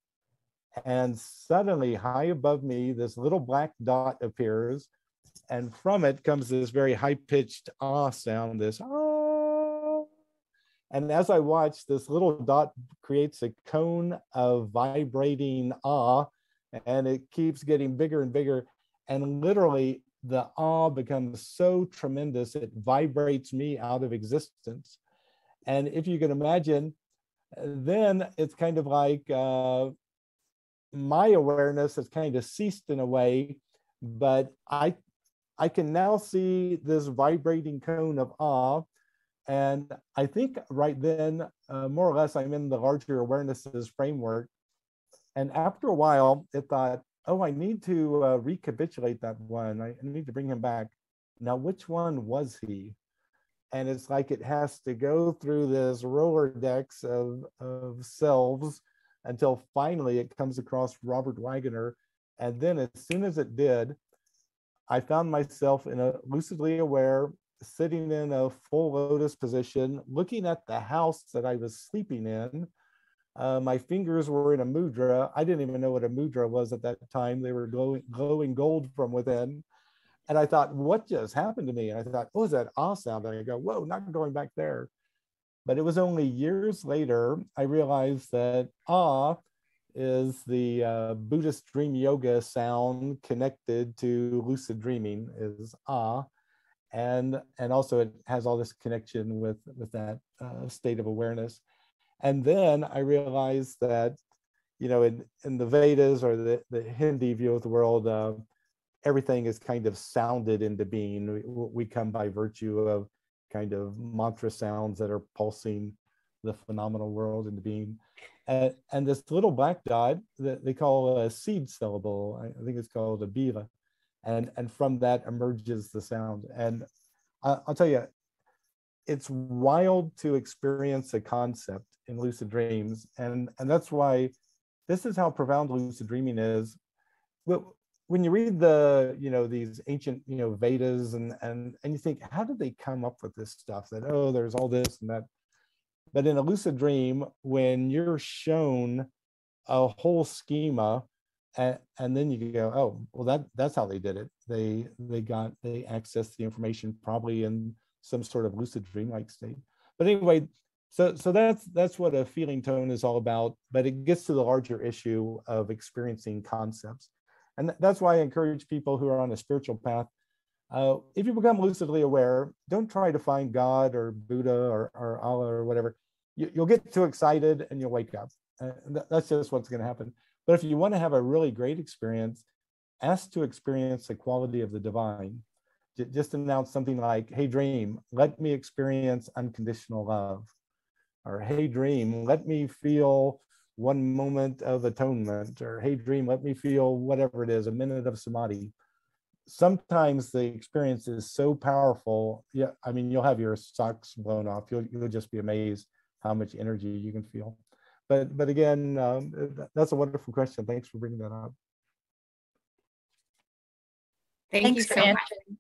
S5: And suddenly, high above me, this little black dot appears, and from it comes this very high-pitched ah sound, this ah. And as I watch, this little dot creates a cone of vibrating ah, and it keeps getting bigger and bigger. And literally the awe becomes so tremendous it vibrates me out of existence. And if you can imagine then it's kind of like uh, my awareness has kind of ceased in a way but i i can now see this vibrating cone of awe and i think right then uh, more or less i'm in the larger awarenesses framework and after a while it thought oh, I need to uh, recapitulate that one. I need to bring him back. Now, which one was he? And it's like it has to go through this Rolodex of, of selves until finally it comes across Robert Waggoner. And then, as soon as it did, I found myself in a lucidly aware, sitting in a full lotus position, looking at the house that I was sleeping in uh, my fingers were in a mudra. I didn't even know what a mudra was at that time. They were glowing, glowing gold from within. And I thought, what just happened to me? And I thought, oh, is that ah sound? And I go, whoa, not going back there. But it was only years later I realized that ah is the uh, Buddhist dream yoga sound connected to lucid dreaming is ah. And, and also it has all this connection with, with that uh, state of awareness. And then I realized that, you know, in, in the Vedas or the, the Hindi view of the world, uh, everything is kind of sounded into being. We, we come by virtue of kind of mantra sounds that are pulsing the phenomenal world into being. And, and this little black dot that they call a seed syllable, I think it's called a bija. And, and from that emerges the sound. And I, I'll tell you, it's wild to experience a concept in lucid dreams. And and that's why this is how profound lucid dreaming is. When you read the you know these ancient you know vedas and and and you think how did they come up with this stuff that oh there's all this and that? But in a lucid dream when you're shown a whole schema and, and then you go, oh, well, that that's how they did it. They they got they accessed the information probably in some sort of lucid dream-like state. But anyway, so so that's that's what a feeling tone is all about. But it gets to the larger issue of experiencing concepts, and that's why I encourage people who are on a spiritual path. Uh, if you become lucidly aware, don't try to find God or Buddha or, or Allah or whatever. You, will get too excited and you'll wake up. Uh, that's just what's going to happen but if you want to have a really great experience, ask to experience the quality of the divine. Just announce something like, hey, dream, let me experience unconditional love. Or, hey, dream, let me feel one moment of atonement. Or, hey, dream, let me feel whatever it is, a minute of samadhi. Sometimes the experience is so powerful. Yeah, I mean, you'll have your socks blown off. You'll, you'll just be amazed how much energy you can feel but but again, um, that's a wonderful question. Thanks for bringing that up.
S1: Thank Thanks you so much.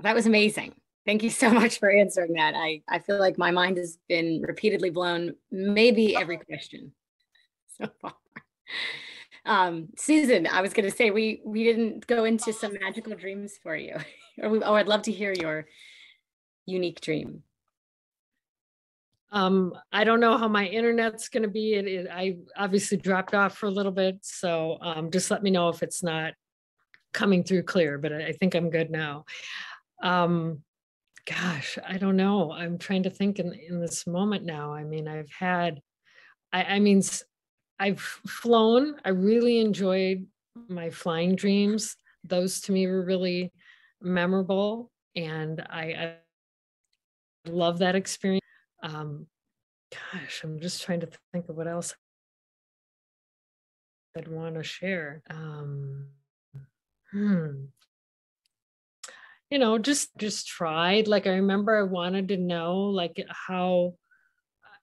S1: That was amazing. Thank you so much for answering that. I, I feel like my mind has been repeatedly blown, maybe every question so far. Um, Susan, I was going to say we we didn't go into some magical dreams for you, or, we, or I'd love to hear your unique dream.
S4: Um, I don't know how my internet's going to be. It, it, I obviously dropped off for a little bit, so um, just let me know if it's not coming through clear. But I, I think I'm good now. Um, gosh, I don't know. I'm trying to think in in this moment now. I mean, I've had, I, I mean, I've flown. I really enjoyed my flying dreams. Those to me were really memorable, and I, I love that experience um, gosh, I'm just trying to think of what else I'd want to share. Um, hmm. You know, just just tried. Like I remember, I wanted to know like how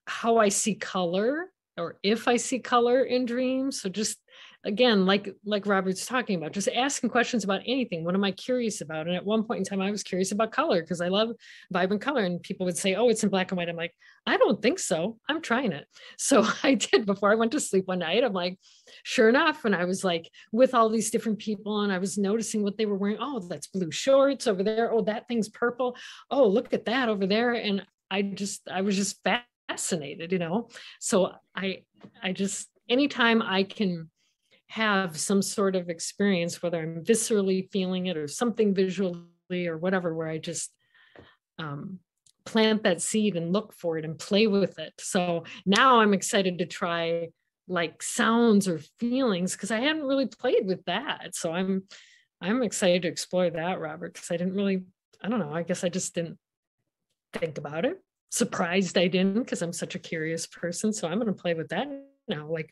S4: how I see color or if I see color in dreams. So just again, like like Robert's talking about, just asking questions about anything. What am I curious about? And at one point in time, I was curious about color because I love vibrant color. And people would say, "Oh, it's in black and white." I'm like, I don't think so. I'm trying it. So I did before I went to sleep one night. I'm like, sure enough, and I was like with all these different people, and I was noticing what they were wearing. Oh, that's blue shorts over there. Oh, that thing's purple. Oh, look at that over there. And I just, I was just fascinated, you know. So I, I just anytime I can have some sort of experience, whether I'm viscerally feeling it or something visually or whatever, where I just um, plant that seed and look for it and play with it. So now I'm excited to try like sounds or feelings because I hadn't really played with that. So I'm I'm excited to explore that, Robert, because I didn't really, I don't know, I guess I just didn't think about it. Surprised I didn't because I'm such a curious person. So I'm going to play with that now. Like,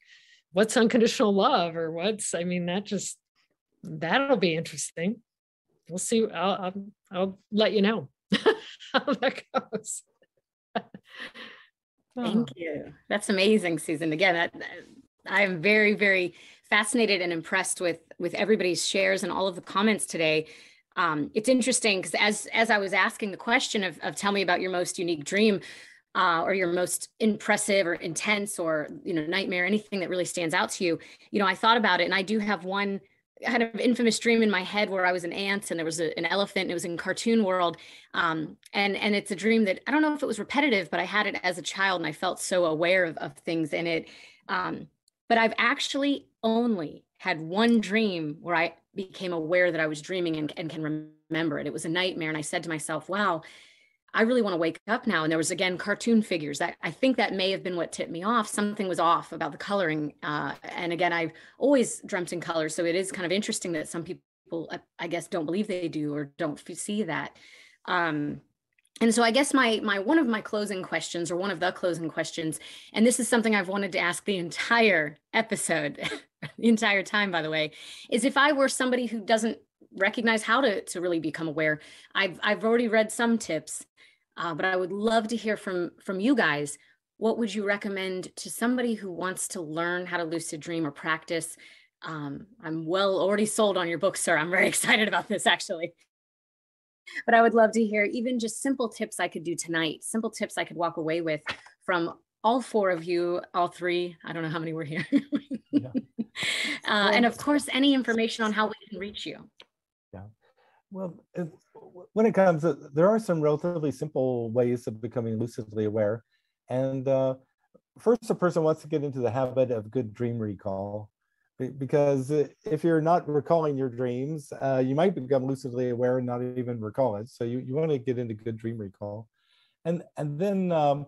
S4: what's unconditional love or what's i mean that just that'll be interesting. We'll see i'll i'll, I'll let you know how that goes.
S1: Thank you. That's amazing susan. Again I, i'm very very fascinated and impressed with with everybody's shares and all of the comments today. Um, it's interesting because as as i was asking the question of, of tell me about your most unique dream uh, or your most impressive or intense or you know nightmare anything that really stands out to you you know i thought about it and i do have one kind of infamous dream in my head where i was an ant and there was a, an elephant and it was in cartoon world um, and and it's a dream that i don't know if it was repetitive but i had it as a child and i felt so aware of, of things in it um, but i've actually only had one dream where i became aware that i was dreaming and, and can remember it. It was a nightmare and i said to myself wow I really want to wake up now. And there was again cartoon figures. That I think that may have been what tipped me off. Something was off about the coloring. Uh, and again, I've always dreamt in color, so it is kind of interesting that some people, I guess, don't believe they do or don't see that. Um, and so I guess my my one of my closing questions, or one of the closing questions, and this is something I've wanted to ask the entire episode, the entire time, by the way, is if I were somebody who doesn't recognize how to to really become aware. I've I've already read some tips uh, but I would love to hear from from you guys. What would you recommend to somebody who wants to learn how to lucid dream or practice? Um, I'm well already sold on your book, sir. I'm very excited about this actually. But I would love to hear even just simple tips I could do tonight, simple tips I could walk away with from all four of you, all three, I don't know how many were here. yeah. uh, and of course, any information on how we can reach you.
S5: Well, when it comes, uh, there are some relatively simple ways of becoming lucidly aware. And uh, first, a person wants to get into the habit of good dream recall. Because if you're not recalling your dreams, uh, you might become lucidly aware and not even recall it. So you, you want to get into good dream recall. And, and then um,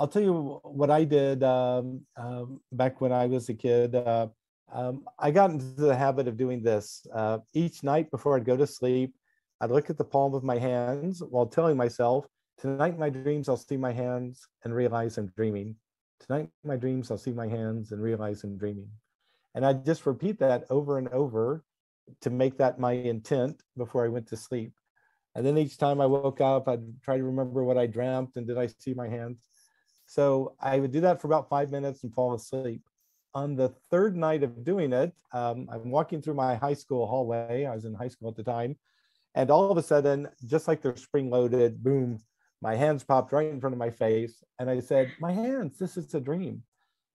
S5: I'll tell you what I did um, um, back when I was a kid. Uh, um, I got into the habit of doing this. Uh, each night before I'd go to sleep, I'd look at the palm of my hands while telling myself, tonight my dreams, I'll see my hands and realize I'm dreaming. Tonight my dreams, I'll see my hands and realize I'm dreaming. And I'd just repeat that over and over to make that my intent before I went to sleep. And then each time I woke up, I'd try to remember what I dreamt and did I see my hands? So I would do that for about five minutes and fall asleep. On the third night of doing it, um, I'm walking through my high school hallway. I was in high school at the time. And all of a sudden, just like they're spring loaded, boom, my hands popped right in front of my face. And I said, My hands, this is a dream.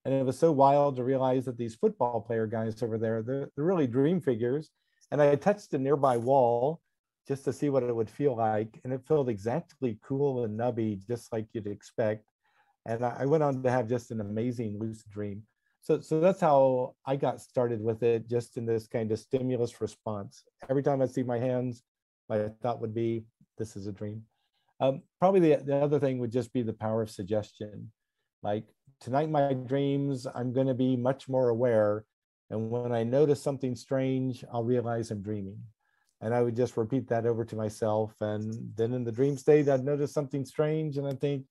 S5: And it was so wild to realize that these football player guys over there, they're, they're really dream figures. And I touched a nearby wall just to see what it would feel like. And it felt exactly cool and nubby, just like you'd expect. And I went on to have just an amazing lucid dream. So, so that's how I got started with it, just in this kind of stimulus response. Every time I see my hands, my thought would be, this is a dream. Um, probably the, the other thing would just be the power of suggestion. Like tonight, my dreams, I'm going to be much more aware. And when I notice something strange, I'll realize I'm dreaming. And I would just repeat that over to myself. And then in the dream state, I'd notice something strange and I think,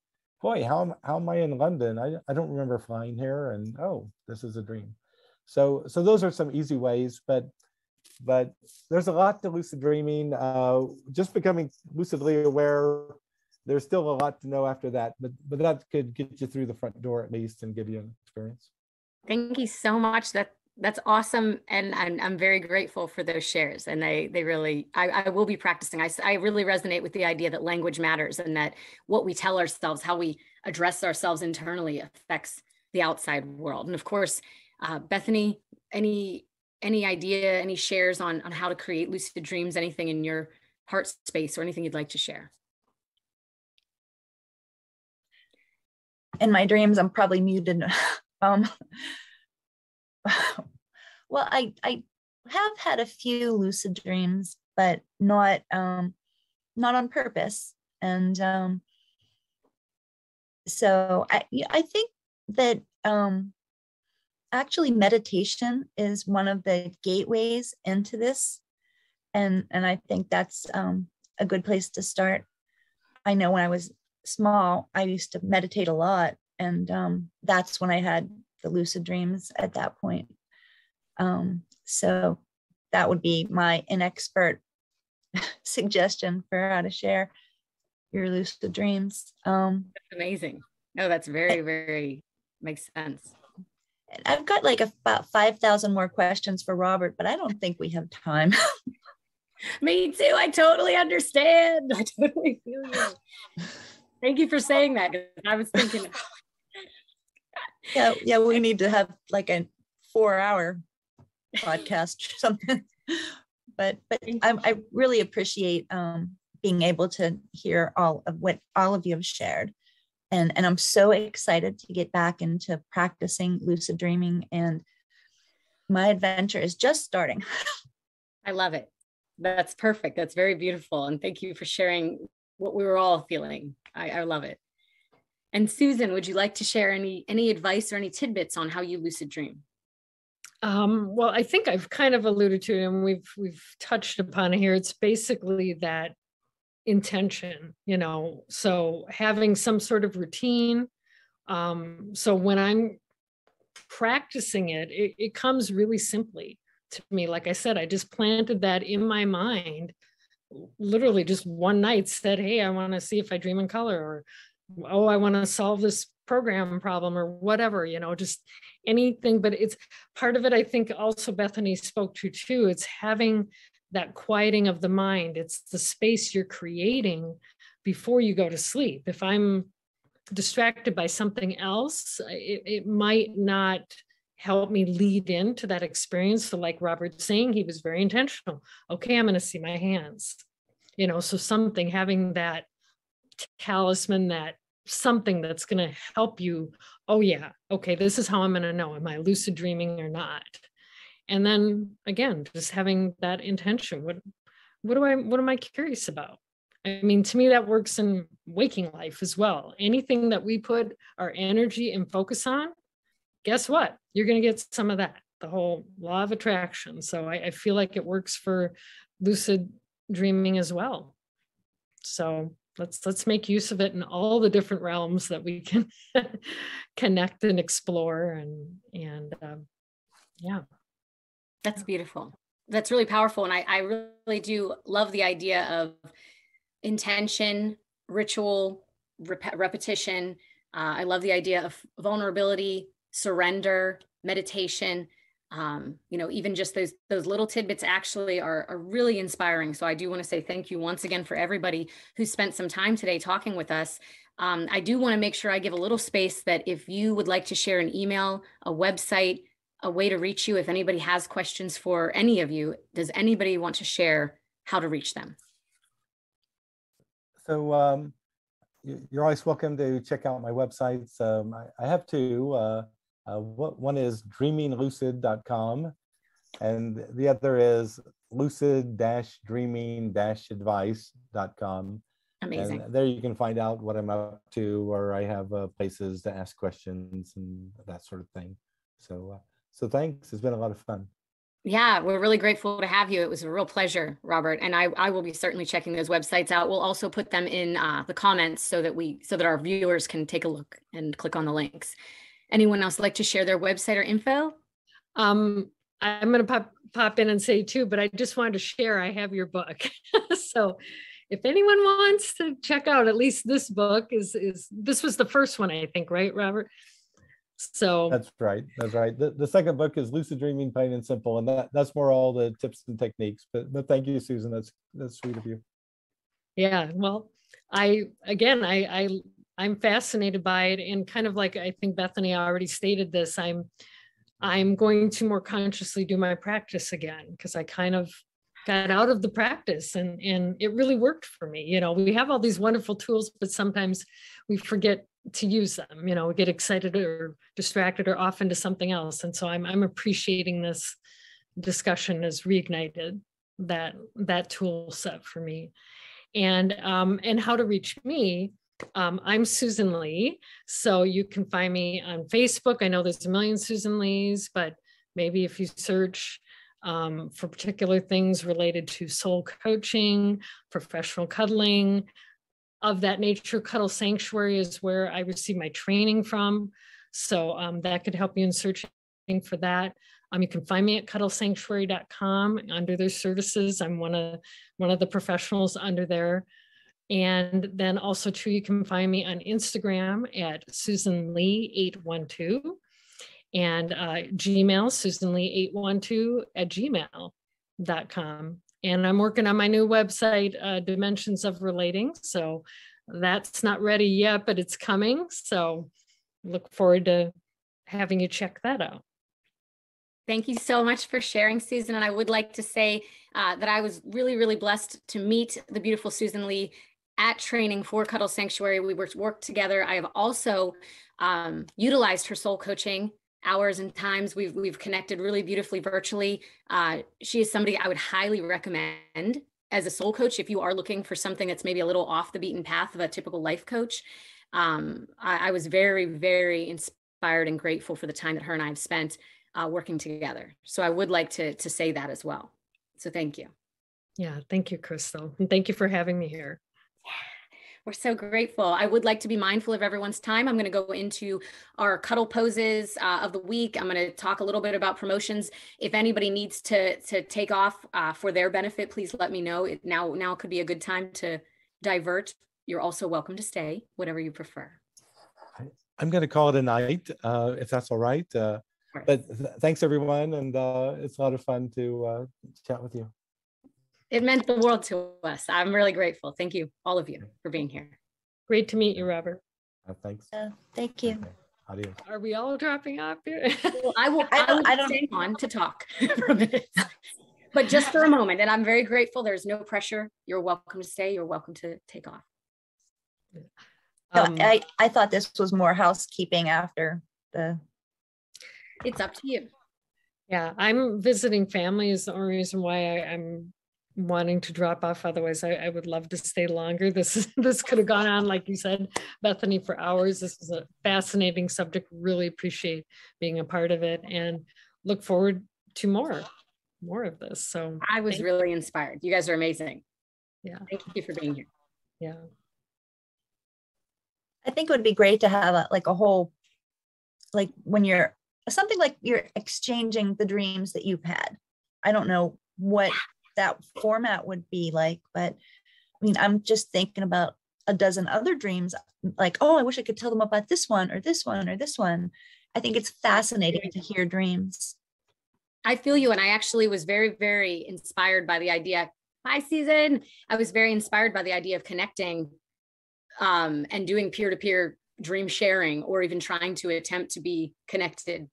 S5: boy, how am, how am I in London? I, I don't remember flying here. And oh, this is a dream. So, so those are some easy ways, but but there's a lot to lucid dreaming. Uh, just becoming lucidly aware, there's still a lot to know after that, but but that could get you through the front door at least and give you an experience.
S1: Thank you so much. That that's awesome and I'm, I'm very grateful for those shares and they they really I, I will be practicing. I, I really resonate with the idea that language matters and that what we tell ourselves how we address ourselves internally affects the outside world. And of course uh, bethany any any idea any shares on on how to create lucid dreams anything in your heart space or anything you'd like to share?
S3: In my dreams i'm probably muted um well, I I have had a few lucid dreams, but not um, not on purpose. And um, so I I think that um, actually meditation is one of the gateways into this, and and I think that's um, a good place to start. I know when I was small, I used to meditate a lot, and um, that's when I had the lucid dreams at that point. Um, so that would be my inexpert suggestion for how to share your lucid dreams. Um,
S1: that's amazing. No, that's very, very makes sense.
S3: I've got like about 5,000 more questions for Robert, but I don't think we have time.
S1: Me too. I totally understand. I totally feel you. Thank you for saying that. I was thinking.
S3: Yeah, yeah, we need to have like a four hour podcast or something. But but I, I really appreciate um, being able to hear all of what all of you have shared. And, and I'm so excited to get back into practicing lucid dreaming. And my adventure is just starting.
S1: I love it. That's perfect. That's very beautiful. And thank you for sharing what we were all feeling. I, I love it. And Susan, would you like to share any any advice or any tidbits on how you lucid dream?
S4: Um, well, I think I've kind of alluded to it and we've we've touched upon it here. It's basically that intention, you know. So having some sort of routine. Um, so when I'm practicing it, it, it comes really simply to me. Like I said, I just planted that in my mind literally just one night said hey i want to see if i dream in color or oh i want to solve this program problem or whatever you know just anything but it's part of it i think also bethany spoke to too it's having that quieting of the mind it's the space you're creating before you go to sleep if i'm distracted by something else, it, it might not help me lead into that experience. So, like Robert's saying, he was very intentional. Okay, I'm going to see my hands. You know, so something having that talisman, that something that's going to help you. Oh, yeah, okay, this is how I'm going to know. Am I lucid dreaming or not? And then again, just having that intention. What what do I what am I curious about? I mean, to me, that works in waking life as well. Anything that we put our energy and focus on, guess what? You're going to get some of that, the whole law of attraction. So I, I feel like it works for lucid dreaming as well. So let's let's make use of it in all the different realms that we can connect and explore and and um, yeah.
S1: That's beautiful. That's really powerful and I, I really do love the idea of intention ritual rep- repetition. Uh, i love the idea of vulnerability surrender meditation um, you know even just those those little tidbits actually are, are really inspiring. So i do want to say thank you once again for everybody who spent some time today talking with us. Um, i do want to make sure i give a little space that if you would like to share an email a website a way to reach you if anybody has questions for any of you does anybody want to share how to reach them?
S5: So um, you're always welcome to check out my websites. Um, I, I, have two uh, uh, one is dreaminglucid.com, and the other is lucid-dreaming-advice.com.
S1: Amazing.
S5: And there you can find out what I'm up to, or I have uh, places to ask questions and that sort of thing. So, uh, so thanks. It's been a lot of fun.
S1: Yeah, we're really grateful to have you. It was a real pleasure, Robert. And I, I will be certainly checking those websites out. We'll also put them in uh, the comments so that we, so that our viewers can take a look and click on the links. Anyone else like to share their website or info?
S4: Um, I'm going to pop pop in and say too, but I just wanted to share. I have your book, so if anyone wants to check out at least this book is is this was the first one I think, right, Robert? So
S5: that's right. That's right. The, the second book is Lucid Dreaming, Plain and Simple, and that that's more all the tips and techniques. But but thank you, Susan. That's that's sweet of you.
S4: Yeah. Well, I again I I I'm fascinated by it and kind of like I think Bethany already stated this I'm I'm going to more consciously do my practice again because I kind of got out of the practice and and it really worked for me you know? We have all these wonderful tools but sometimes we forget to use them you know? We get excited or distracted or off into something else and so I'm I'm appreciating this discussion as reignited that that tool set for me. And um and how to reach me um, I'm Susan Lee. So you can find me on Facebook. I know there's a million Susan Lees, but maybe if you search um, for particular things related to soul coaching, professional cuddling, of that nature, Cuddle Sanctuary is where I receive my training from. So um, that could help you in searching for that. Um, you can find me at cuddlesanctuary.com under their services. I'm one of one of the professionals under there. And then also too, you can find me on Instagram at Susan Lee 812 and uh, Gmail, Susan Lee 812 at gmail.com. And I'm working on my new website, uh, Dimensions of Relating. So that's not ready yet, but it's coming. So look forward to having you check that out.
S1: Thank you so much for sharing, Susan. And I would like to say uh, that I was really, really blessed to meet the beautiful Susan Lee at training for Cuddle Sanctuary. We worked worked together. I have also um, utilized her soul coaching hours and times. We've we've connected really beautifully virtually. Uh, she is somebody I would highly recommend as a soul coach if you are looking for something that's maybe a little off the beaten path of a typical life coach. Um, I, I, was very very inspired and grateful for the time that her and I have spent uh, working together. So I would like to to say that as well. So thank you.
S4: Yeah, thank you, Crystal, and thank you for having me here.
S1: We're so grateful. I would like to be mindful of everyone's time. I'm going to go into our cuddle poses uh, of the week. I'm going to talk a little bit about promotions. If anybody needs to to take off uh, for their benefit, please let me know. It, now now could be a good time to divert. You're also welcome to stay, whatever you prefer.
S5: I'm going to call it a night, uh, if that's all right. Uh, but th thanks everyone, and uh, it's a lot of fun to uh, chat with you
S1: it meant the world to us. I'm really grateful. Thank you, all of you, for being here.
S4: Great to meet you, Robert.
S5: Uh, thanks.
S3: Uh, thank you.
S5: Okay. Adios.
S4: Are we all dropping off here?
S1: Well, I will,
S3: I
S1: I
S3: don't-
S1: will
S3: I don't-
S1: stay on to talk for a minute. But just for a moment, and I'm very grateful. There's no pressure. You're welcome to stay. You're welcome to take off.
S3: No,
S4: Um,
S3: I, I thought this was more housekeeping after the,
S1: It's up to you.
S4: Yeah, I'm visiting family is the only reason why I, I'm wanting to drop off. Otherwise, I, I would love to stay longer. This this could have gone on, like you said, Bethany, for hours. This is a fascinating subject. Really appreciate being a part of it and look forward to more, more of this. So
S1: I was
S4: Thank-
S1: really inspired. You guys are amazing.
S4: Yeah.
S1: Thank you for being here.
S4: yeah,
S3: I think it would be great to have a, like a whole, like when you're, something like you're exchanging the dreams that you've had. I don't know what that format would be like, but I mean, I'm just thinking about a dozen other dreams, like, oh, I wish I could tell them about this one or this one or this one. I think it's fascinating to hear dreams.
S1: I feel you. And I actually was very, very inspired by the idea. Hi, season. I was very inspired by the idea of connecting um, and doing peer to peer dream sharing or even trying to attempt to be connected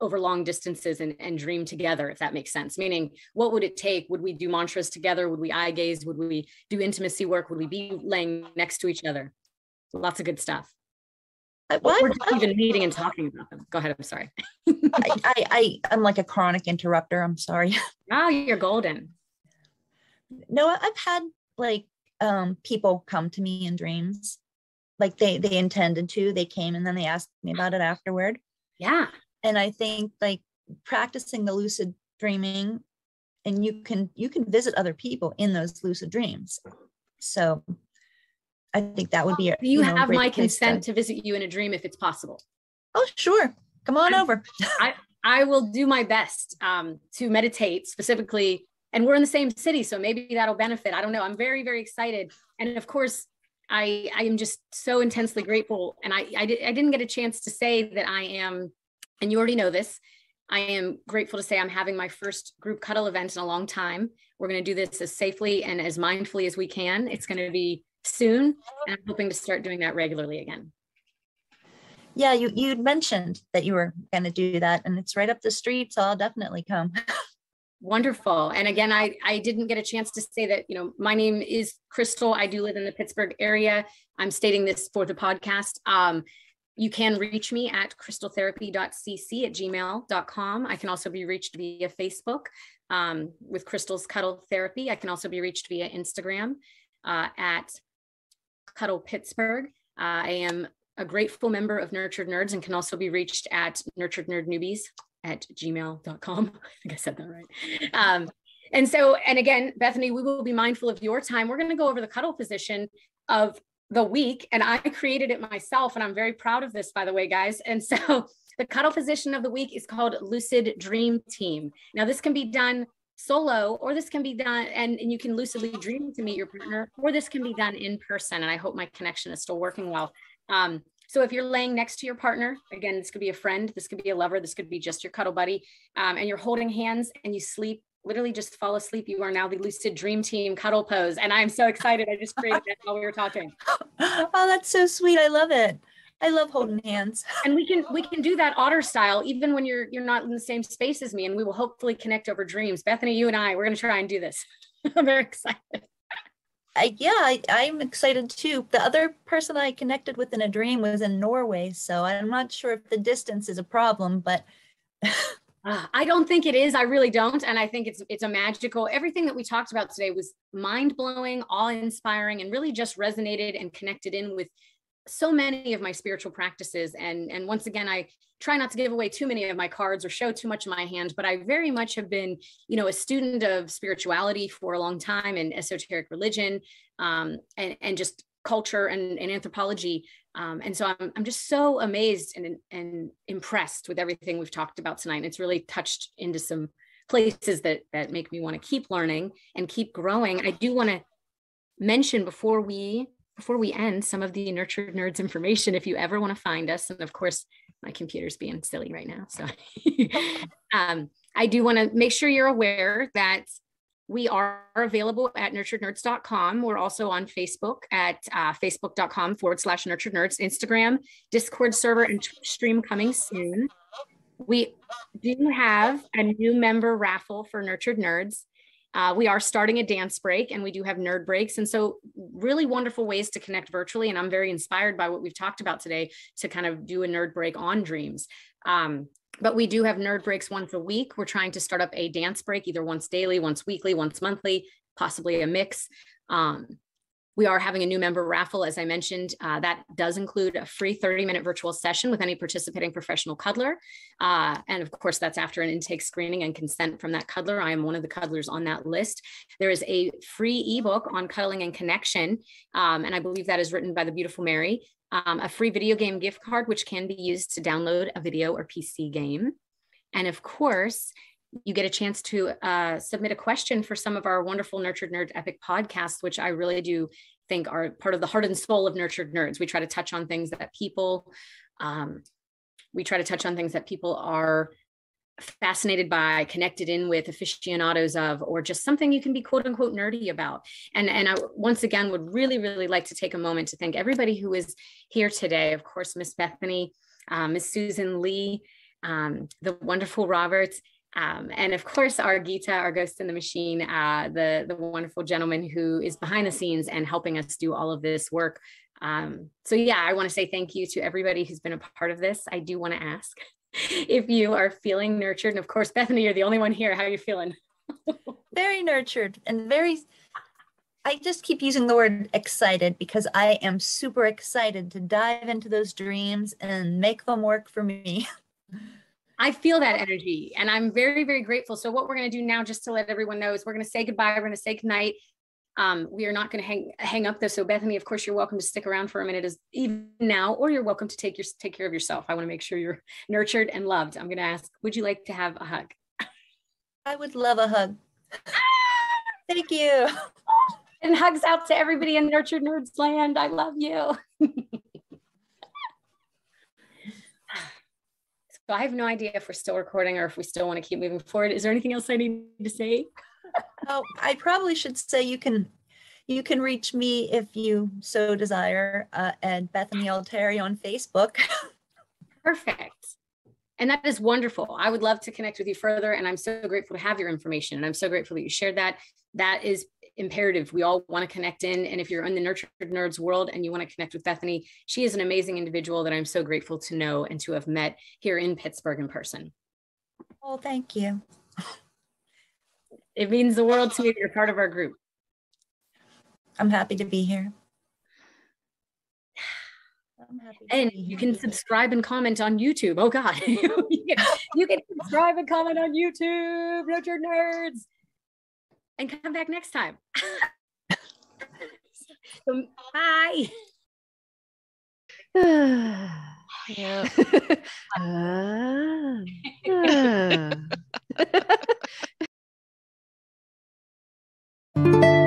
S1: over long distances and, and dream together, if that makes sense. Meaning, what would it take? Would we do mantras together? Would we eye gaze? Would we do intimacy work? Would we be laying next to each other? Lots of good stuff.
S3: I, well,
S1: We're just even meeting and talking about them. Go ahead. I'm sorry.
S3: I, I, I, I'm like a chronic interrupter. I'm sorry.
S1: Oh, you're golden.
S3: no i've had like um people come to me in dreams like they they intended to they came and then they asked me about it afterward
S1: Yeah.
S3: And i think like practicing the lucid dreaming and you can you can visit other people in those lucid dreams so i think that would be a
S1: Do you,
S3: know,
S1: have my consent to visit you in a dream if it's possible?
S3: oh sure come on over
S1: I will do my best um, to meditate specifically. And we're in the same city, so maybe that'll benefit. I don't know. I'm very, very excited. And of course, I, I am just so intensely grateful. And I, I, di- I didn't get a chance to say that I am, and you already know this, I am grateful to say I'm having my first group cuddle event in a long time. We're going to do this as safely and as mindfully as we can. It's going to be soon. And I'm hoping to start doing that regularly again.
S3: yeah you you'd mentioned that you were going to do that and it's right up the street so i'll definitely come
S1: Wonderful. And again, I, I didn't get a chance to say that, you know, my name is Crystal. I do live in the Pittsburgh area. I'm stating this for the podcast. Um, you can reach me at crystaltherapy.cc at gmail.com. I can also be reached via Facebook um, with Crystal's Cuddle Therapy. I can also be reached via Instagram uh, at Cuddle Pittsburgh. Uh, I am a grateful member of Nurtured Nerds and can also be reached at Nurtured Nerd Newbies at gmail.com. I think I said that right. Um, and so, and again, Bethany, we will be mindful of your time. We're going to go over the cuddle position of the week, and I created it myself, and I'm very proud of this, by the way, guys. And so, the cuddle position of the week is called Lucid Dream Team. Now, this can be done solo, or this can be done, and, and you can lucidly dream to meet your partner, or this can be done in person. And I hope my connection is still working well. Um, so if you're laying next to your partner, again, this could be a friend, this could be a lover, this could be just your cuddle buddy, um, and you're holding hands and you sleep, literally just fall asleep. You are now the lucid dream team cuddle pose. And I'm so excited. I just created that while we were talking.
S3: oh that's so sweet i love it i love holding hands
S1: And we can we can do that otter style even when you're you're not in the same space as me. And we will hopefully connect over dreams. Bethany, you and I, we're gonna try and do this. I'm very excited.
S3: I, yeah, I, I'm excited too. The other person I connected with in a dream was in Norway, so I'm not sure if the distance is a problem, but
S1: Uh, I don't think it is. I really don't, and I think it's it's a magical. Everything that we talked about today was mind blowing, awe inspiring, and really just resonated and connected in with so many of my spiritual practices. And and once again, I try not to give away too many of my cards or show too much of my hand, but I very much have been, you know, a student of spirituality for a long time and esoteric religion, um, and and just culture and, and anthropology. Um, and so I'm, I'm just so amazed and, and impressed with everything we've talked about tonight. And it's really touched into some places that, that make me want to keep learning and keep growing. I do want to mention before we, before we end some of the nurtured nerds information, if you ever want to find us. And of course, my computer's being silly right now. So um, I do want to make sure you're aware that we are available at nurturednerds.com. We're also on Facebook at uh, facebook.com forward slash nurtured nerds, Instagram, Discord server, and Twitch stream coming soon. We do have a new member raffle for Nurtured Nerds. Uh, we are starting a dance break and we do have nerd breaks. And so, really wonderful ways to connect virtually. And I'm very inspired by what we've talked about today to kind of do a nerd break on dreams. Um, but we do have nerd breaks once a week. We're trying to start up a dance break either once daily, once weekly, once monthly, possibly a mix. Um, we are having a new member raffle, as I mentioned. Uh, that does include a free 30 minute virtual session with any participating professional cuddler. Uh, and of course, that's after an intake screening and consent from that cuddler. I am one of the cuddlers on that list. There is a free ebook on cuddling and connection. Um, and I believe that is written by the beautiful Mary um, a free video game gift card, which can be used to download a video or PC game. And of course, you get a chance to uh, submit a question for some of our wonderful Nurtured Nerd Epic podcasts, which I really do think are part of the heart and soul of Nurtured Nerds. We try to touch on things that people, um, we try to touch on things that people are fascinated by, connected in with, aficionados of, or just something you can be quote unquote nerdy about. And, and I once again would really, really like to take a moment to thank everybody who is here today. Of course, Miss Bethany, uh, Miss Susan Lee, um, the wonderful Roberts, um, and of course, our Gita, our ghost in the machine, uh, the, the wonderful gentleman who is behind the scenes and helping us do all of this work. Um, so yeah, I want to say thank you to everybody who's been a part of this. I do want to ask if you are feeling nurtured. And of course, Bethany, you're the only one here. How are you feeling?
S3: very nurtured and very I just keep using the word excited because I am super excited to dive into those dreams and make them work for me.
S1: I feel that energy and I'm very, very grateful. So, what we're going to do now, just to let everyone know, is we're going to say goodbye. We're going to say goodnight. Um, we are not going to hang hang up this. So Bethany, of course, you're welcome to stick around for a minute as even now, or you're welcome to take your take care of yourself. I want to make sure you're nurtured and loved. I'm going to ask, would you like to have a hug?
S3: I would love a hug. Thank you.
S1: And hugs out to everybody in Nurtured Nerds land. I love you. so I have no idea if we're still recording or if we still want to keep moving forward. Is there anything else I need to say?
S3: oh, I probably should say you can you can reach me if you so desire uh, at Bethany Altieri on Facebook.
S1: Perfect. And that is wonderful. I would love to connect with you further. And I'm so grateful to have your information. And I'm so grateful that you shared that. That is imperative. We all want to connect in. And if you're in the nurtured nerds world and you want to connect with Bethany, she is an amazing individual that I'm so grateful to know and to have met here in Pittsburgh in person.
S3: Oh, thank you.
S1: It means the world to me that you're part of our group.
S3: I'm happy to be here.
S1: and you can subscribe and comment on YouTube. Oh God, you, can, you can subscribe and comment on YouTube, Nurtured Nerds, and come back next time. so, bye.
S6: yeah. uh, uh.